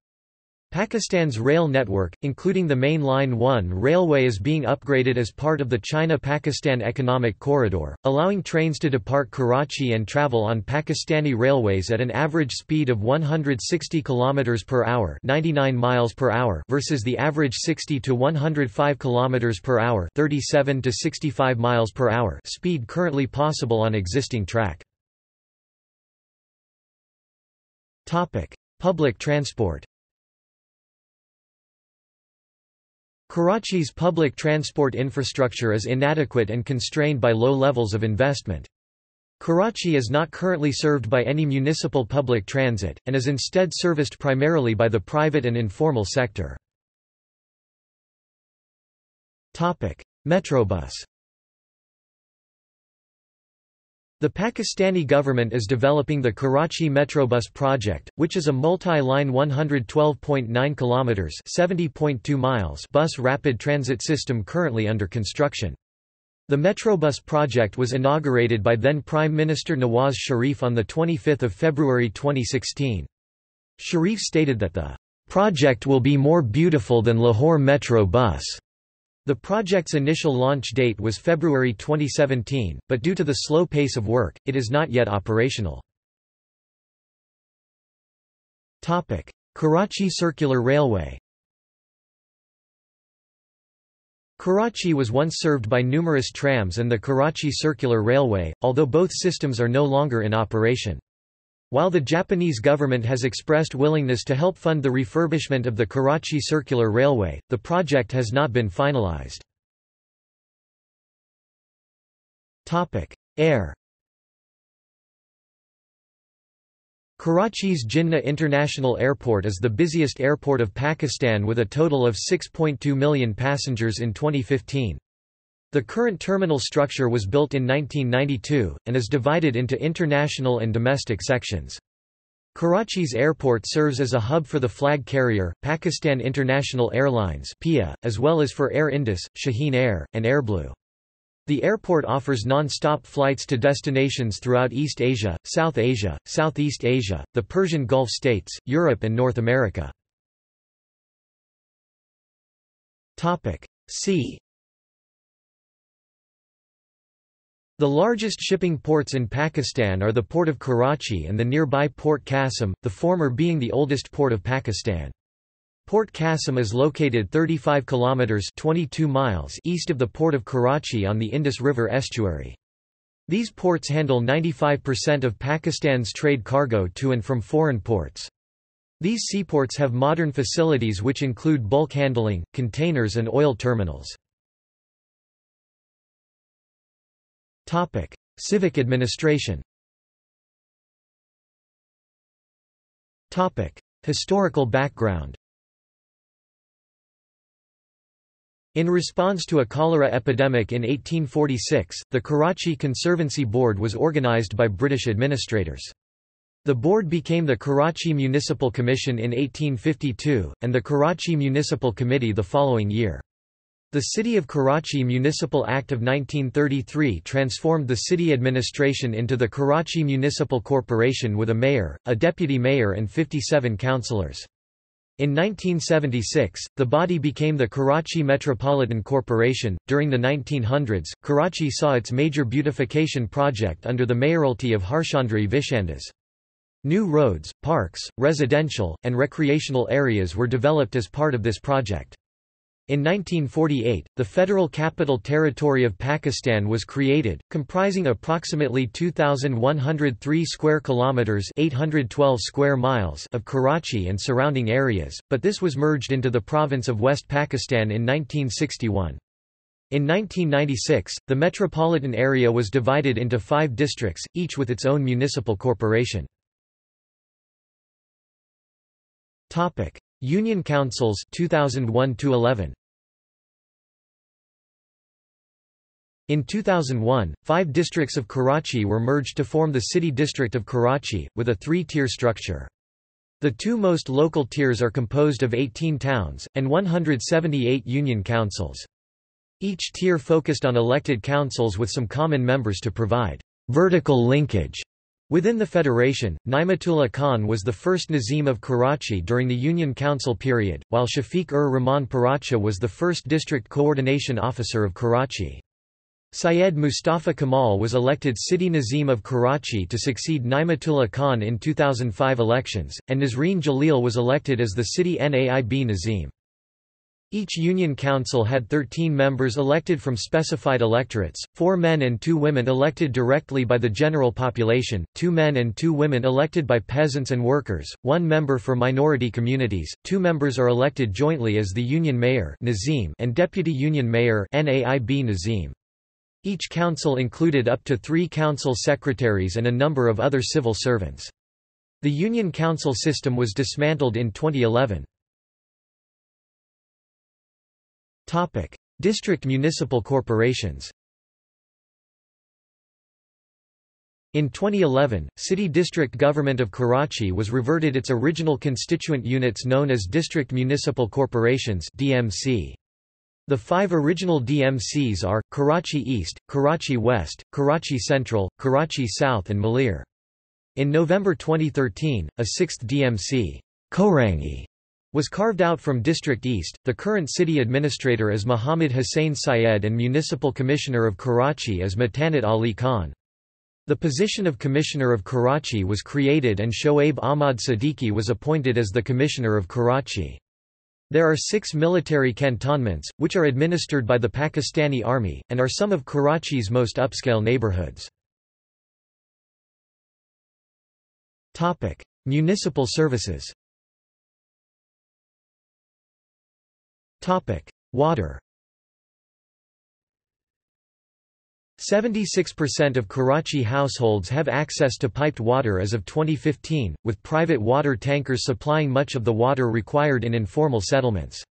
Pakistan's rail network, including the main Line 1 railway is being upgraded as part of the China-Pakistan Economic Corridor, allowing trains to depart Karachi and travel on Pakistani railways at an average speed of 160 km per hour, 99 miles per hour versus the average 60 to 105 km per hour, 37 to 65 miles per hour speed currently possible on existing track. Public transport. Karachi's public transport infrastructure is inadequate and constrained by low levels of investment. Karachi is not currently served by any municipal public transit, and is instead serviced primarily by the private and informal sector. Metrobus The Pakistani government is developing the Karachi Metrobus project, which is a multi-line 112.9 kilometers (70.2 miles) bus rapid transit system currently under construction. The Metrobus project was inaugurated by then Prime Minister Nawaz Sharif on the 25th of February 2016. Sharif stated that the project will be more beautiful than Lahore Metro bus the project's initial launch date was February 2017, but due to the slow pace of work, it is not yet operational. Karachi Circular Railway Karachi was once served by numerous trams and the Karachi Circular Railway, although both systems are no longer in operation. While the Japanese government has expressed willingness to help fund the refurbishment of the Karachi Circular Railway, the project has not been finalized. Air Karachi's Jinnah International Airport is the busiest airport of Pakistan with a total of 6.2 million passengers in 2015. The current terminal structure was built in 1992, and is divided into international and domestic sections. Karachi's airport serves as a hub for the flag carrier, Pakistan International Airlines PIA, as well as for Air Indus, Shaheen Air, and Airblue. The airport offers non-stop flights to destinations throughout East Asia, South Asia, Southeast Asia, the Persian Gulf states, Europe and North America. Sea The largest shipping ports in Pakistan are the port of Karachi and the nearby Port Qasim, the former being the oldest port of Pakistan. Port Qasim is located 35 kilometers 22 miles east of the port of Karachi on the Indus River estuary. These ports handle 95% of Pakistan's trade cargo to and from foreign ports. These seaports have modern facilities which include bulk handling, containers and oil terminals. Topic: Civic administration. Topic: Historical background. In response to a cholera epidemic in 1846, the Karachi Conservancy Board was organized by British administrators. The board became the Karachi Municipal Commission in 1852, and the Karachi Municipal Committee the following year. The City of Karachi Municipal Act of 1933 transformed the city administration into the Karachi Municipal Corporation with a mayor, a deputy mayor and 57 councillors. In 1976, the body became the Karachi Metropolitan Corporation. During the 1900s, Karachi saw its major beautification project under the mayoralty of Harchandrai Vishandas. New roads, parks, residential, and recreational areas were developed as part of this project. In 1948, the Federal Capital Territory of Pakistan was created, comprising approximately 2103 square kilometers, 812 square miles of Karachi and surrounding areas, but this was merged into the province of West Pakistan in 1961. In 1996, the metropolitan area was divided into 5 districts, each with its own municipal corporation. Topic: Union Councils 2001 to 11 In 2001, five districts of Karachi were merged to form the City District of Karachi, with a three-tier structure. The two most local tiers are composed of 18 towns, and 178 union councils. Each tier focused on elected councils with some common members to provide vertical linkage Within the federation, Naimatullah Khan was the first Nazim of Karachi during the Union Council period, while Shafiq-ur Rahman Paracha was the first district coordination officer of Karachi. Syed Mustafa Kamal was elected City Nazim of Karachi to succeed Naimatullah Khan in 2005 elections, and Nasreen Jalil was elected as the city Naib Nazim. Each union council had 13 members elected from specified electorates, four men and two women elected directly by the general population, two men and two women elected by peasants and workers, one member for minority communities, two members are elected jointly as the union mayor and deputy union mayor NAIB Nazim. Each council included up to three council secretaries and a number of other civil servants. The union council system was dismantled in 2011. Topic: District municipal corporations. In 2011, City District Government of Karachi was reverted its original constituent units known as District Municipal Corporations (DMC). The five original DMCs are, Karachi East, Karachi West, Karachi Central, Karachi South and Malir. In November 2013, a sixth DMC, Korangi, was carved out from District East. The current city administrator is Muhammad Hussain Syed and Municipal Commissioner of Karachi is Matanat Ali Khan. The position of Commissioner of Karachi was created and Shoaib Ahmad Siddiqui was appointed as the Commissioner of Karachi. There are six military cantonments, which are administered by the Pakistani Army, and are some of Karachi's most upscale neighborhoods. Municipal services Water. 76% of Karachi households have access to piped water as of 2015, with private water tankers supplying much of the water required in informal settlements.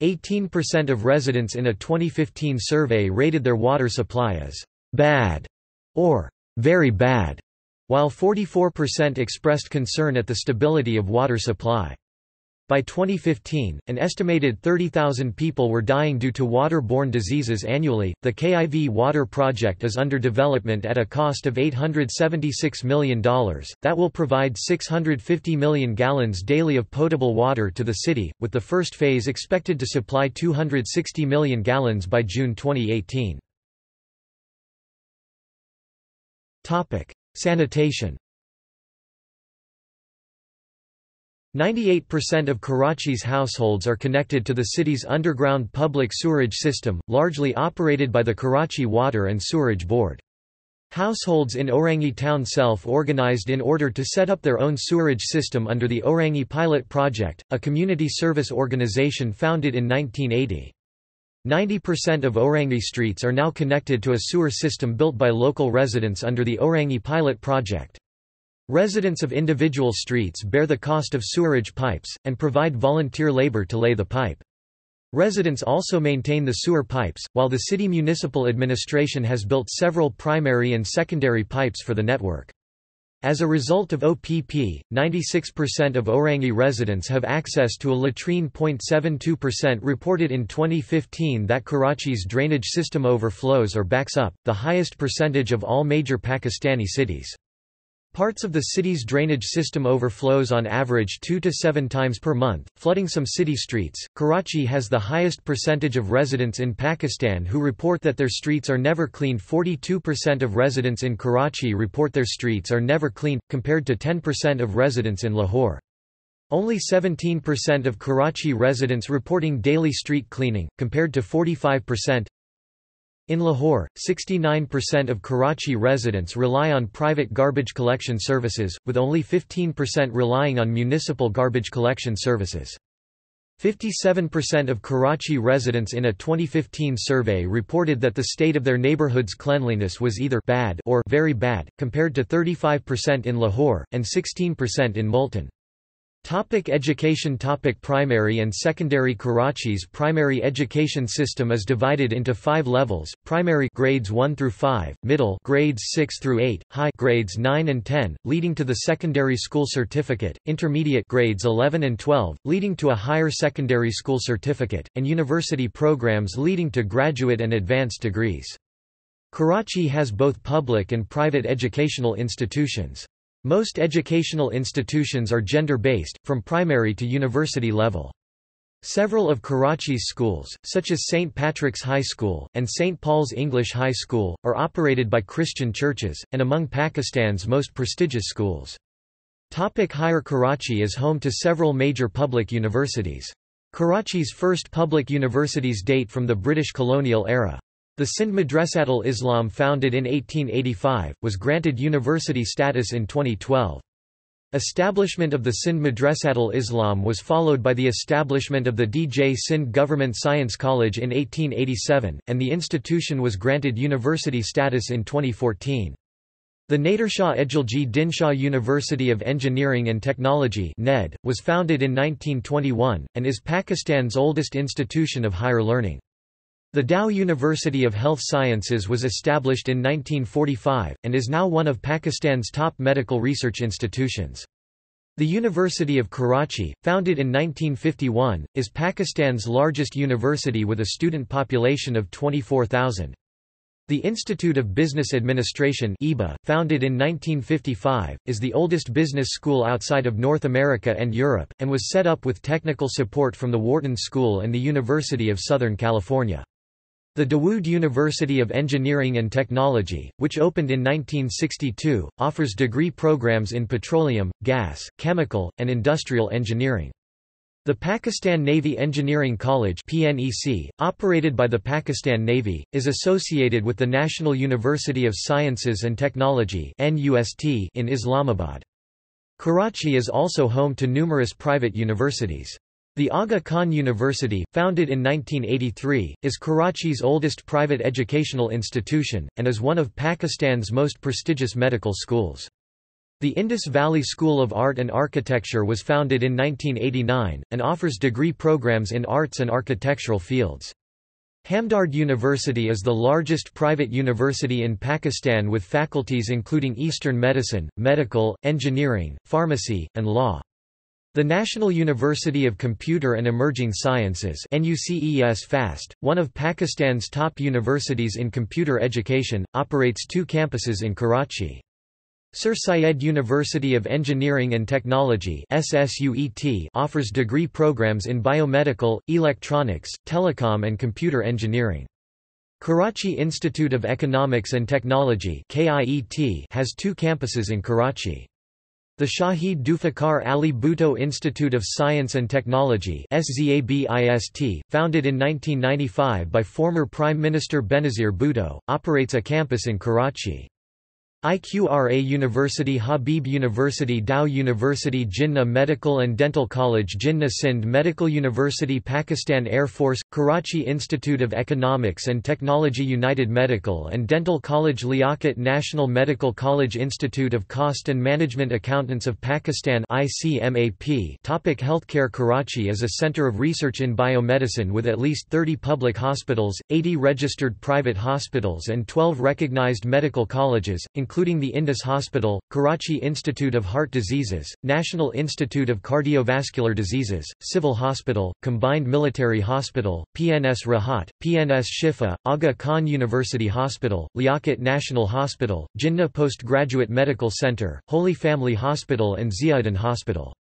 18% of residents in a 2015 survey rated their water supply as bad or very bad, while 44% expressed concern at the stability of water supply. By 2015, an estimated 30,000 people were dying due to water-borne diseases annually. The KIV water project is under development at a cost of $876 million, that will provide 650 million gallons daily of potable water to the city, with the first phase expected to supply 260 million gallons by June 2018. Sanitation 98% of Karachi's households are connected to the city's underground public sewerage system, largely operated by the Karachi Water and Sewerage Board. Households in Orangi town self-organized in order to set up their own sewerage system under the Orangi Pilot Project, a community service organization founded in 1980. 90% of Orangi streets are now connected to a sewer system built by local residents under the Orangi Pilot Project. Residents of individual streets bear the cost of sewerage pipes, and provide volunteer labor to lay the pipe. Residents also maintain the sewer pipes, while the city municipal administration has built several primary and secondary pipes for the network. As a result of OPP, 96% of Orangi residents have access to a latrine. 0.72% reported in 2015 that Karachi's drainage system overflows or backs up, the highest percentage of all major Pakistani cities. Parts of the city's drainage system overflows on average 2 to 7 times per month, flooding some city streets. Karachi has the highest percentage of residents in Pakistan who report that their streets are never cleaned. 42% of residents in Karachi report their streets are never cleaned, compared to 10% of residents in Lahore. Only 17% of Karachi residents reporting daily street cleaning, compared to 45%. In Lahore, 69% of Karachi residents rely on private garbage collection services, with only 15% relying on municipal garbage collection services. 57% of Karachi residents in a 2015 survey reported that the state of their neighborhood's cleanliness was either bad or very bad, compared to 35% in Lahore, and 16% in Multan. Topic education Topic Primary and secondary Karachi's primary education system is divided into five levels, primary grades 1 through 5, middle grades 6 through 8, high grades 9 and 10, leading to the secondary school certificate, intermediate grades 11 and 12, leading to a higher secondary school certificate, and university programs leading to graduate and advanced degrees. Karachi has both public and private educational institutions. Most educational institutions are gender-based, from primary to university level. Several of Karachi's schools, such as St. Patrick's High School, and St. Paul's English High School, are operated by Christian churches, and among Pakistan's most prestigious schools. Topic Higher Karachi is home to several major public universities. Karachi's first public universities date from the British colonial era. The Sindh Madrasatul Islam founded in 1885, was granted university status in 2012. Establishment of the Sindh Madrasatul Islam was followed by the establishment of the DJ Sindh Government Science College in 1887, and the institution was granted university status in 2014. The Nadirshaw Eduljee Dinshaw University of Engineering and Technology NED, was founded in 1921, and is Pakistan's oldest institution of higher learning. The Dow University of Health Sciences was established in 1945, and is now one of Pakistan's top medical research institutions. The University of Karachi, founded in 1951, is Pakistan's largest university with a student population of 24,000. The Institute of Business Administration IBA, founded in 1955, is the oldest business school outside of North America and Europe, and was set up with technical support from the Wharton School and the University of Southern California. The Dawood University of Engineering and Technology, which opened in 1962, offers degree programs in petroleum, gas, chemical, and industrial engineering. The Pakistan Navy Engineering College PNEC, operated by the Pakistan Navy, is associated with the National University of Sciences and Technology in Islamabad. Karachi is also home to numerous private universities. The Aga Khan University, founded in 1983, is Karachi's oldest private educational institution, and is one of Pakistan's most prestigious medical schools. The Indus Valley School of Art and Architecture was founded in 1989, and offers degree programs in arts and architectural fields. Hamdard University is the largest private university in Pakistan with faculties including Eastern medicine, medical, engineering, pharmacy, and law. The National University of Computer and Emerging Sciences FAST, one of Pakistan's top universities in computer education, operates two campuses in Karachi. Sir Syed University of Engineering and Technology offers degree programs in biomedical, electronics, telecom and computer engineering. Karachi Institute of Economics and Technology has two campuses in Karachi. The Shahid Zulfikar Ali Bhutto Institute of Science and Technology founded in 1995 by former Prime Minister Benazir Bhutto, operates a campus in Karachi. IQRA University Habib University Dow University Jinnah Medical and Dental College Jinnah Sindh Medical University Pakistan Air Force – Karachi Institute of Economics and Technology United Medical and Dental College Liaquat National Medical College Institute of Cost and Management Accountants of Pakistan ICMAP Topic Healthcare. Karachi is a center of research in biomedicine with at least 30 public hospitals, 80 registered private hospitals and 12 recognized medical colleges, including the Indus Hospital, Karachi Institute of Heart Diseases, National Institute of Cardiovascular Diseases, Civil Hospital, Combined Military Hospital, PNS Rahat, PNS Shifa, Aga Khan University Hospital, Liaquat National Hospital, Jinnah Postgraduate Medical Center, Holy Family Hospital and Ziauddin Hospital.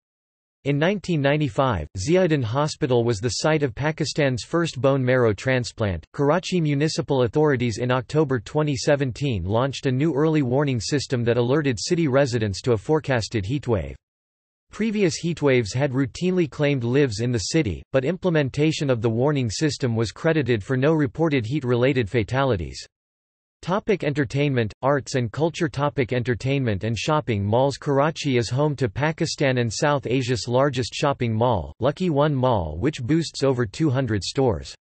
In 1995, Ziauddin Hospital was the site of Pakistan's first bone marrow transplant. Karachi municipal authorities in October 2017 launched a new early warning system that alerted city residents to a forecasted heatwave. Previous heatwaves had routinely claimed lives in the city, but implementation of the warning system was credited for no reported heat-related fatalities. Topic entertainment, arts and culture Topic Entertainment and shopping malls Karachi is home to Pakistan and South Asia's largest shopping mall, Lucky One Mall which boasts over 200 stores.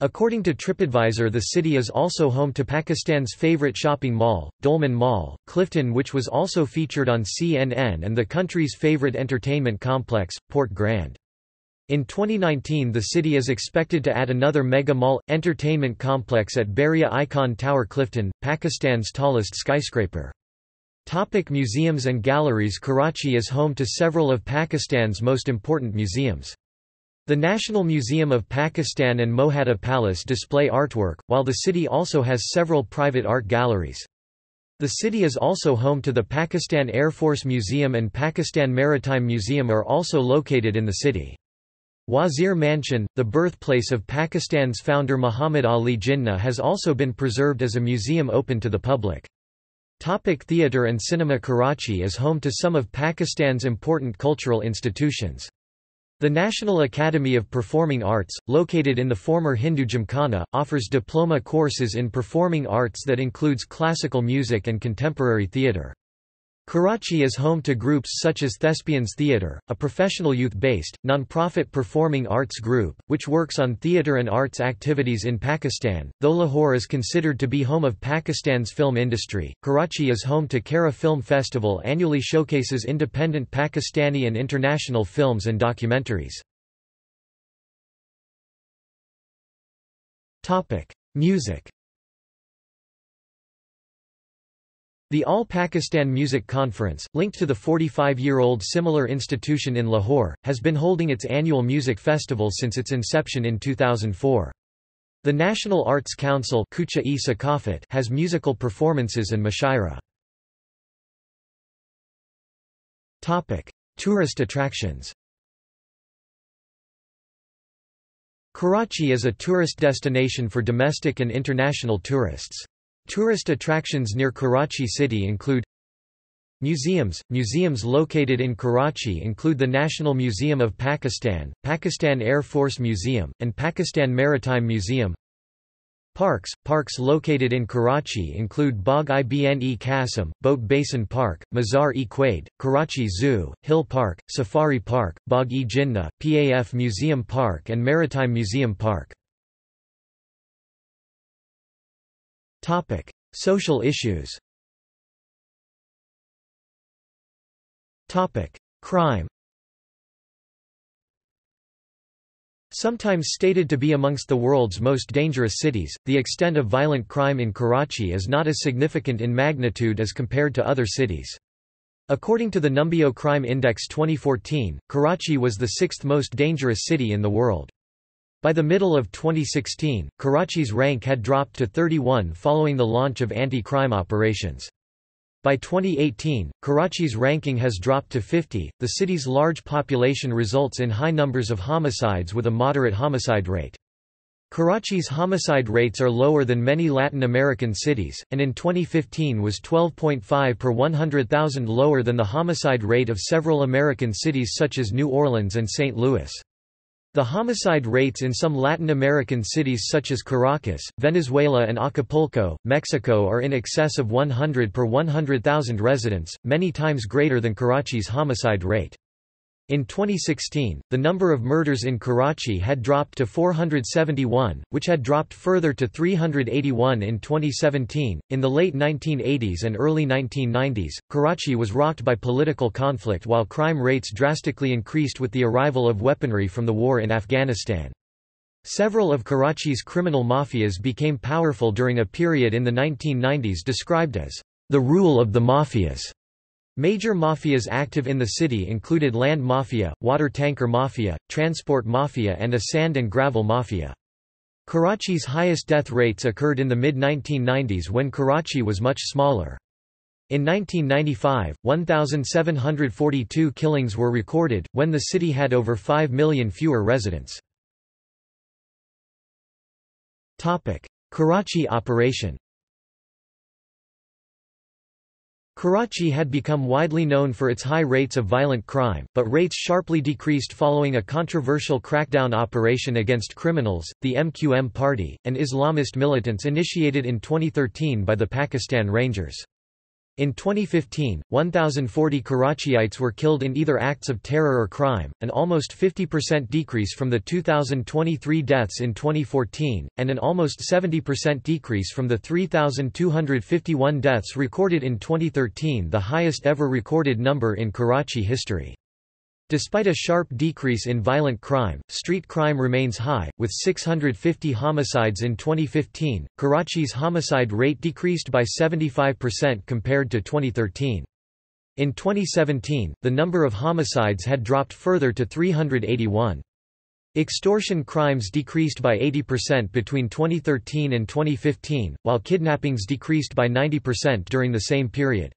According to TripAdvisor the city is also home to Pakistan's favorite shopping mall, Dolmen Mall, Clifton which was also featured on CNN and the country's favorite entertainment complex, Port Grand. In 2019 the city is expected to add another mega mall, entertainment complex at Bahria Icon Tower Clifton, Pakistan's tallest skyscraper. Topic museums and galleries Karachi is home to several of Pakistan's most important museums. The National Museum of Pakistan and Mohatta Palace display artwork, while the city also has several private art galleries. The city is also home to the Pakistan Air Force Museum and Pakistan Maritime Museum are also located in the city. Wazir Mansion, the birthplace of Pakistan's founder Muhammad Ali Jinnah has also been preserved as a museum open to the public. Topic theatre and cinema Karachi is home to some of Pakistan's important cultural institutions. The National Academy of Performing Arts, located in the former Hindu Gymkhana, offers diploma courses in performing arts that includes classical music and contemporary theatre. Karachi is home to groups such as Thespians Theatre, a professional youth-based, non-profit performing arts group, which works on theatre and arts activities in Pakistan. Though Lahore is considered to be home of Pakistan's film industry, Karachi is home to Kara Film Festival annually showcases independent Pakistani and international films and documentaries. Music The All Pakistan Music Conference, linked to the 45-year-old similar institution in Lahore, has been holding its annual music festival since its inception in 2004. The National Arts Council has musical performances and mushaira. Tourist attractions Karachi is a tourist destination for domestic and international tourists. Tourist attractions near Karachi city include Museums Museums located in Karachi include the National Museum of Pakistan, Pakistan Air Force Museum, and Pakistan Maritime Museum. Parks Parks located in Karachi include Bagh Ibne Qasim, Boat Basin Park, Mazar-e-Quaid, Karachi Zoo, Hill Park, Safari Park, Bagh-e-Jinnah, PAF Museum Park and Maritime Museum Park Topic: Social issues. Topic: Crime. Sometimes stated to be amongst the world's most dangerous cities, the extent of violent crime in Karachi is not as significant in magnitude as compared to other cities. According to the Numbeo Crime Index 2014, Karachi was the sixth most dangerous city in the world. By the middle of 2016, Karachi's rank had dropped to 31 following the launch of anti-crime operations. By 2018, Karachi's ranking has dropped to 50. The city's large population results in high numbers of homicides with a moderate homicide rate. Karachi's homicide rates are lower than many Latin American cities, and in 2015 was 12.5 per 100,000 lower than the homicide rate of several American cities such as New Orleans and St. Louis. The homicide rates in some Latin American cities such as Caracas, Venezuela and Acapulco, Mexico are in excess of 100 per 100,000 residents, many times greater than Karachi's homicide rate. In 2016, the number of murders in Karachi had dropped to 471, which had dropped further to 381 in 2017. In the late 1980s and early 1990s, Karachi was rocked by political conflict while crime rates drastically increased with the arrival of weaponry from the war in Afghanistan. Several of Karachi's criminal mafias became powerful during a period in the 1990s described as the rule of the mafias. Major mafias active in the city included land mafia, water tanker mafia, transport mafia and a sand and gravel mafia. Karachi's highest death rates occurred in the mid-1990s when Karachi was much smaller. In 1995, 1,742 killings were recorded, when the city had over 5 million fewer residents. Karachi operation Karachi had become widely known for its high rates of violent crime, but rates sharply decreased following a controversial crackdown operation against criminals, the MQM Party, and Islamist militants initiated in 2013 by the Pakistan Rangers. In 2015, 1,040 Karachiites were killed in either acts of terror or crime, an almost 50% decrease from the 2,023 deaths in 2014, and an almost 70% decrease from the 3,251 deaths recorded in 2013 the highest ever recorded number in Karachi history. Despite a sharp decrease in violent crime, street crime remains high, with 650 homicides in 2015. Karachi's homicide rate decreased by 75% compared to 2013. In 2017, the number of homicides had dropped further to 381. Extortion crimes decreased by 80% between 2013 and 2015, while kidnappings decreased by 90% during the same period.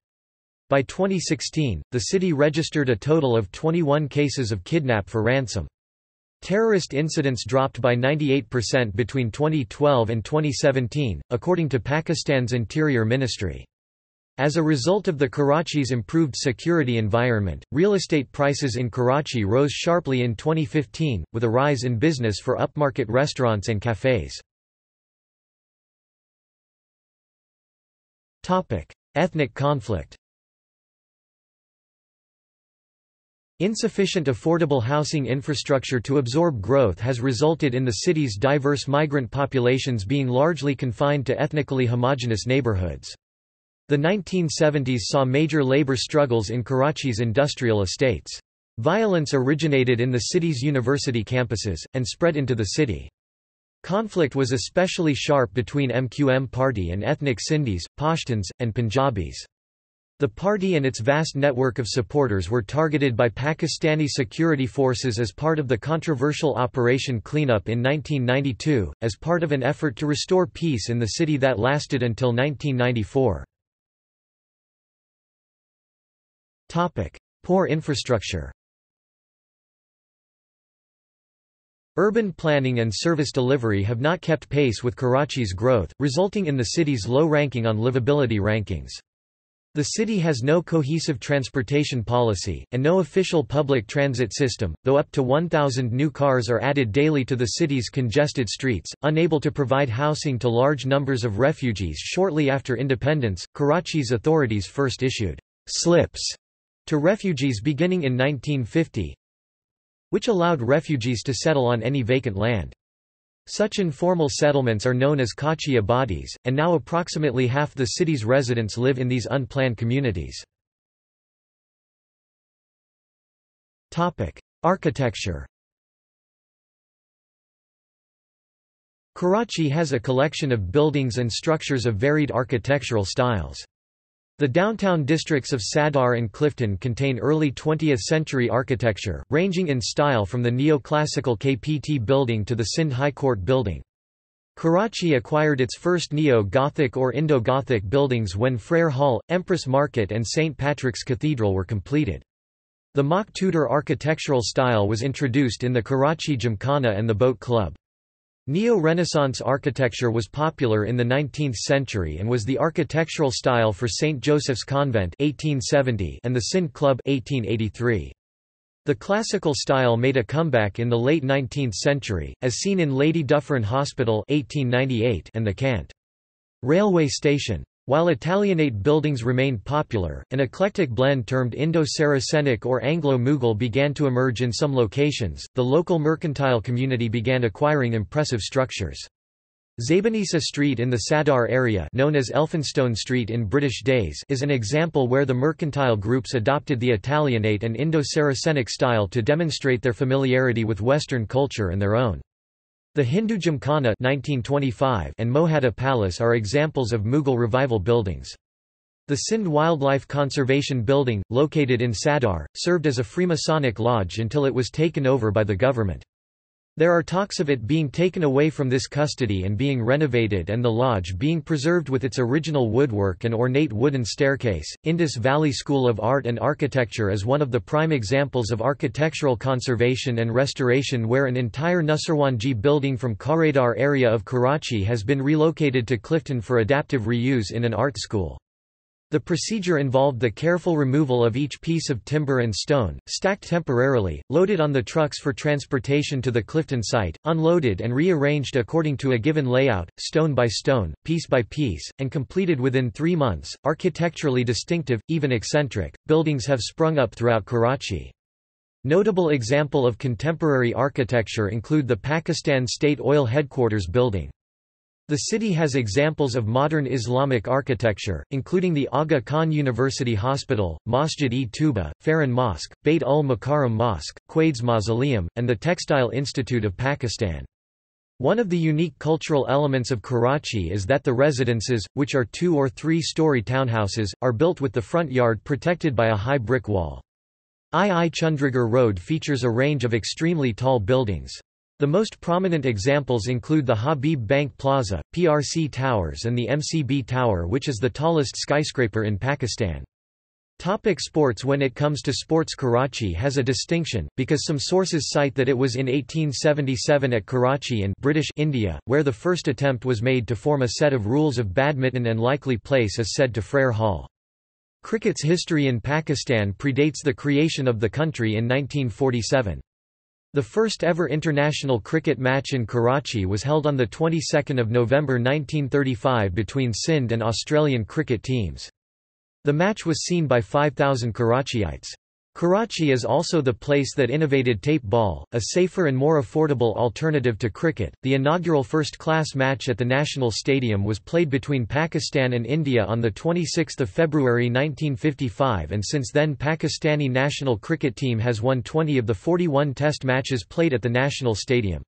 By 2016, the city registered a total of 21 cases of kidnap for ransom. Terrorist incidents dropped by 98% between 2012 and 2017, according to Pakistan's Interior Ministry. As a result of the Karachi's improved security environment, real estate prices in Karachi rose sharply in 2015, with a rise in business for upmarket restaurants and cafes. Ethnic conflict Insufficient affordable housing infrastructure to absorb growth has resulted in the city's diverse migrant populations being largely confined to ethnically homogeneous neighborhoods. The 1970s saw major labor struggles in Karachi's industrial estates. Violence originated in the city's university campuses, and spread into the city. Conflict was especially sharp between MQM party and ethnic Sindhis, Pashtuns, and Punjabis. The party and its vast network of supporters were targeted by Pakistani security forces as part of the controversial Operation Cleanup in 1992, as part of an effort to restore peace in the city that lasted until 1994. Poor infrastructure Urban planning and service delivery have not kept pace with Karachi's growth, resulting in the city's low ranking on livability rankings. The city has no cohesive transportation policy, and no official public transit system, though up to 1,000 new cars are added daily to the city's congested streets. Unable to provide housing to large numbers of refugees shortly after independence, Karachi's authorities first issued slips to refugees beginning in 1950, which allowed refugees to settle on any vacant land. Such informal settlements are known as Kachi abadis, and now approximately half the city's residents live in these unplanned communities. Architecture Karachi has a collection of buildings and structures of varied architectural styles. The downtown districts of Saddar and Clifton contain early 20th-century architecture, ranging in style from the neoclassical KPT building to the Sindh High Court building. Karachi acquired its first Neo-Gothic or Indo-Gothic buildings when Frere Hall, Empress Market and St. Patrick's Cathedral were completed. The mock Tudor architectural style was introduced in the Karachi Gymkhana and the Boat Club. Neo-Renaissance architecture was popular in the 19th century and was the architectural style for St. Joseph's Convent 1870 and the Sindh Club 1883. The classical style made a comeback in the late 19th century, as seen in Lady Dufferin Hospital 1898 and the Cant. Railway Station. While Italianate buildings remained popular, an eclectic blend termed Indo-Saracenic or Anglo-Mughal began to emerge in some locations. The local mercantile community began acquiring impressive structures. Zaibunnisa Street in the Saddar area known as Elphinstone Street in British days is an example where the mercantile groups adopted the Italianate and Indo-Saracenic style to demonstrate their familiarity with Western culture and their own. The Hindu Gymkhana 1925 and Mohata Palace are examples of Mughal revival buildings. The Sindh Wildlife Conservation Building, located in Saddar, served as a Freemasonic lodge until it was taken over by the government. There are talks of it being taken away from this custody and being renovated and the lodge being preserved with its original woodwork and ornate wooden staircase. Indus Valley School of Art and Architecture is one of the prime examples of architectural conservation and restoration where an entire Nusserwanjee building from Kharadar area of Karachi has been relocated to Clifton for adaptive reuse in an art school. The procedure involved the careful removal of each piece of timber and stone, stacked temporarily, loaded on the trucks for transportation to the Clifton site, unloaded and rearranged according to a given layout, stone by stone, piece by piece, and completed within three months. Architecturally distinctive, even eccentric, buildings have sprung up throughout Karachi. Notable example of contemporary architecture include the Pakistan State Oil Headquarters building. The city has examples of modern Islamic architecture, including the Aga Khan University Hospital, Masjid-e-Tuba, Faran Mosque, Bait ul Mukarram Mosque, Quaid's Mausoleum, and the Textile Institute of Pakistan. One of the unique cultural elements of Karachi is that the residences, which are two- or three-story townhouses, are built with the front yard protected by a high brick wall. II Chundrigar Road features a range of extremely tall buildings. The most prominent examples include the Habib Bank Plaza, PRC Towers and the MCB Tower which is the tallest skyscraper in Pakistan. Topic sports When it comes to sports Karachi has a distinction, because some sources cite that it was in 1877 at Karachi in British India, where the first attempt was made to form a set of rules of badminton and likely place is said to Frere Hall. Cricket's history in Pakistan predates the creation of the country in 1947. The first ever international cricket match in Karachi was held on the 22nd of November 1935 between Sindh and Australian cricket teams. The match was seen by 5,000 Karachiites. Karachi is also the place that innovated tape ball, a safer and more affordable alternative to cricket. The inaugural first class match at the National Stadium was played between Pakistan and India on the 26th of February 1955 and since then Pakistani national cricket team has won 20 of the 41 test matches played at the National Stadium.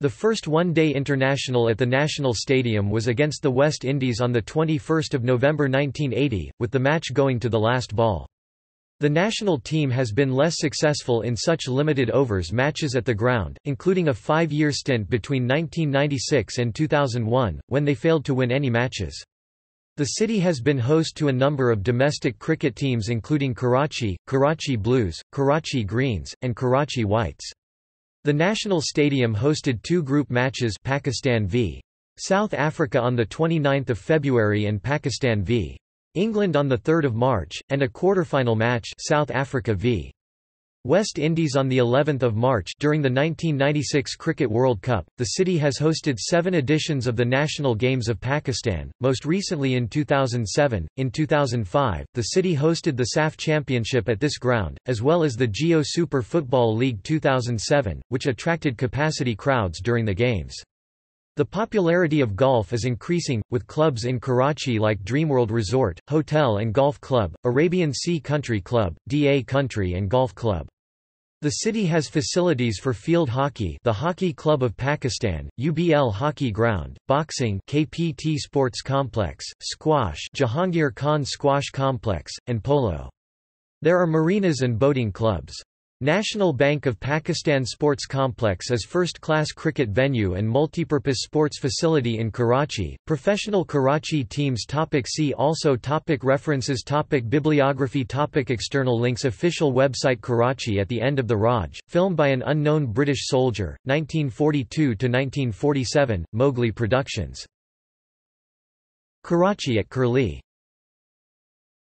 The first one-day international at the National Stadium was against the West Indies on the 21st of November 1980, with the match going to the last ball. The national team has been less successful in such limited overs matches at the ground, including a five-year stint between 1996 and 2001, when they failed to win any matches. The city has been host to a number of domestic cricket teams including Karachi, Karachi Blues, Karachi Greens, and Karachi Whites. The national stadium hosted two group matches Pakistan v. South Africa on 29 February and Pakistan v. England on 3 March, and a quarter-final match South Africa v. West Indies on the 11th of March during the 1996 Cricket World Cup. The city has hosted 7 editions of the National Games of Pakistan, most recently in 2007. In 2005, the city hosted the SAFF Championship at this ground, as well as the Geo Super Football League 2007, which attracted capacity crowds during the games. The popularity of golf is increasing, with clubs in Karachi like Dreamworld Resort, Hotel and Golf Club, Arabian Sea Country Club, DA Country and Golf Club. The city has facilities for field hockey the Hockey Club of Pakistan, UBL Hockey Ground, boxing KPT Sports Complex, squash Jahangir Khan Squash Complex, and polo. There are marinas and boating clubs. National Bank of Pakistan Sports Complex is first-class cricket venue and multipurpose sports facility in Karachi. Professional Karachi teams topic See also topic References topic Bibliography topic External links Official website Karachi at the end of the Raj, film by an unknown British soldier, 1942–1947, Mowgli Productions. Karachi at Curlie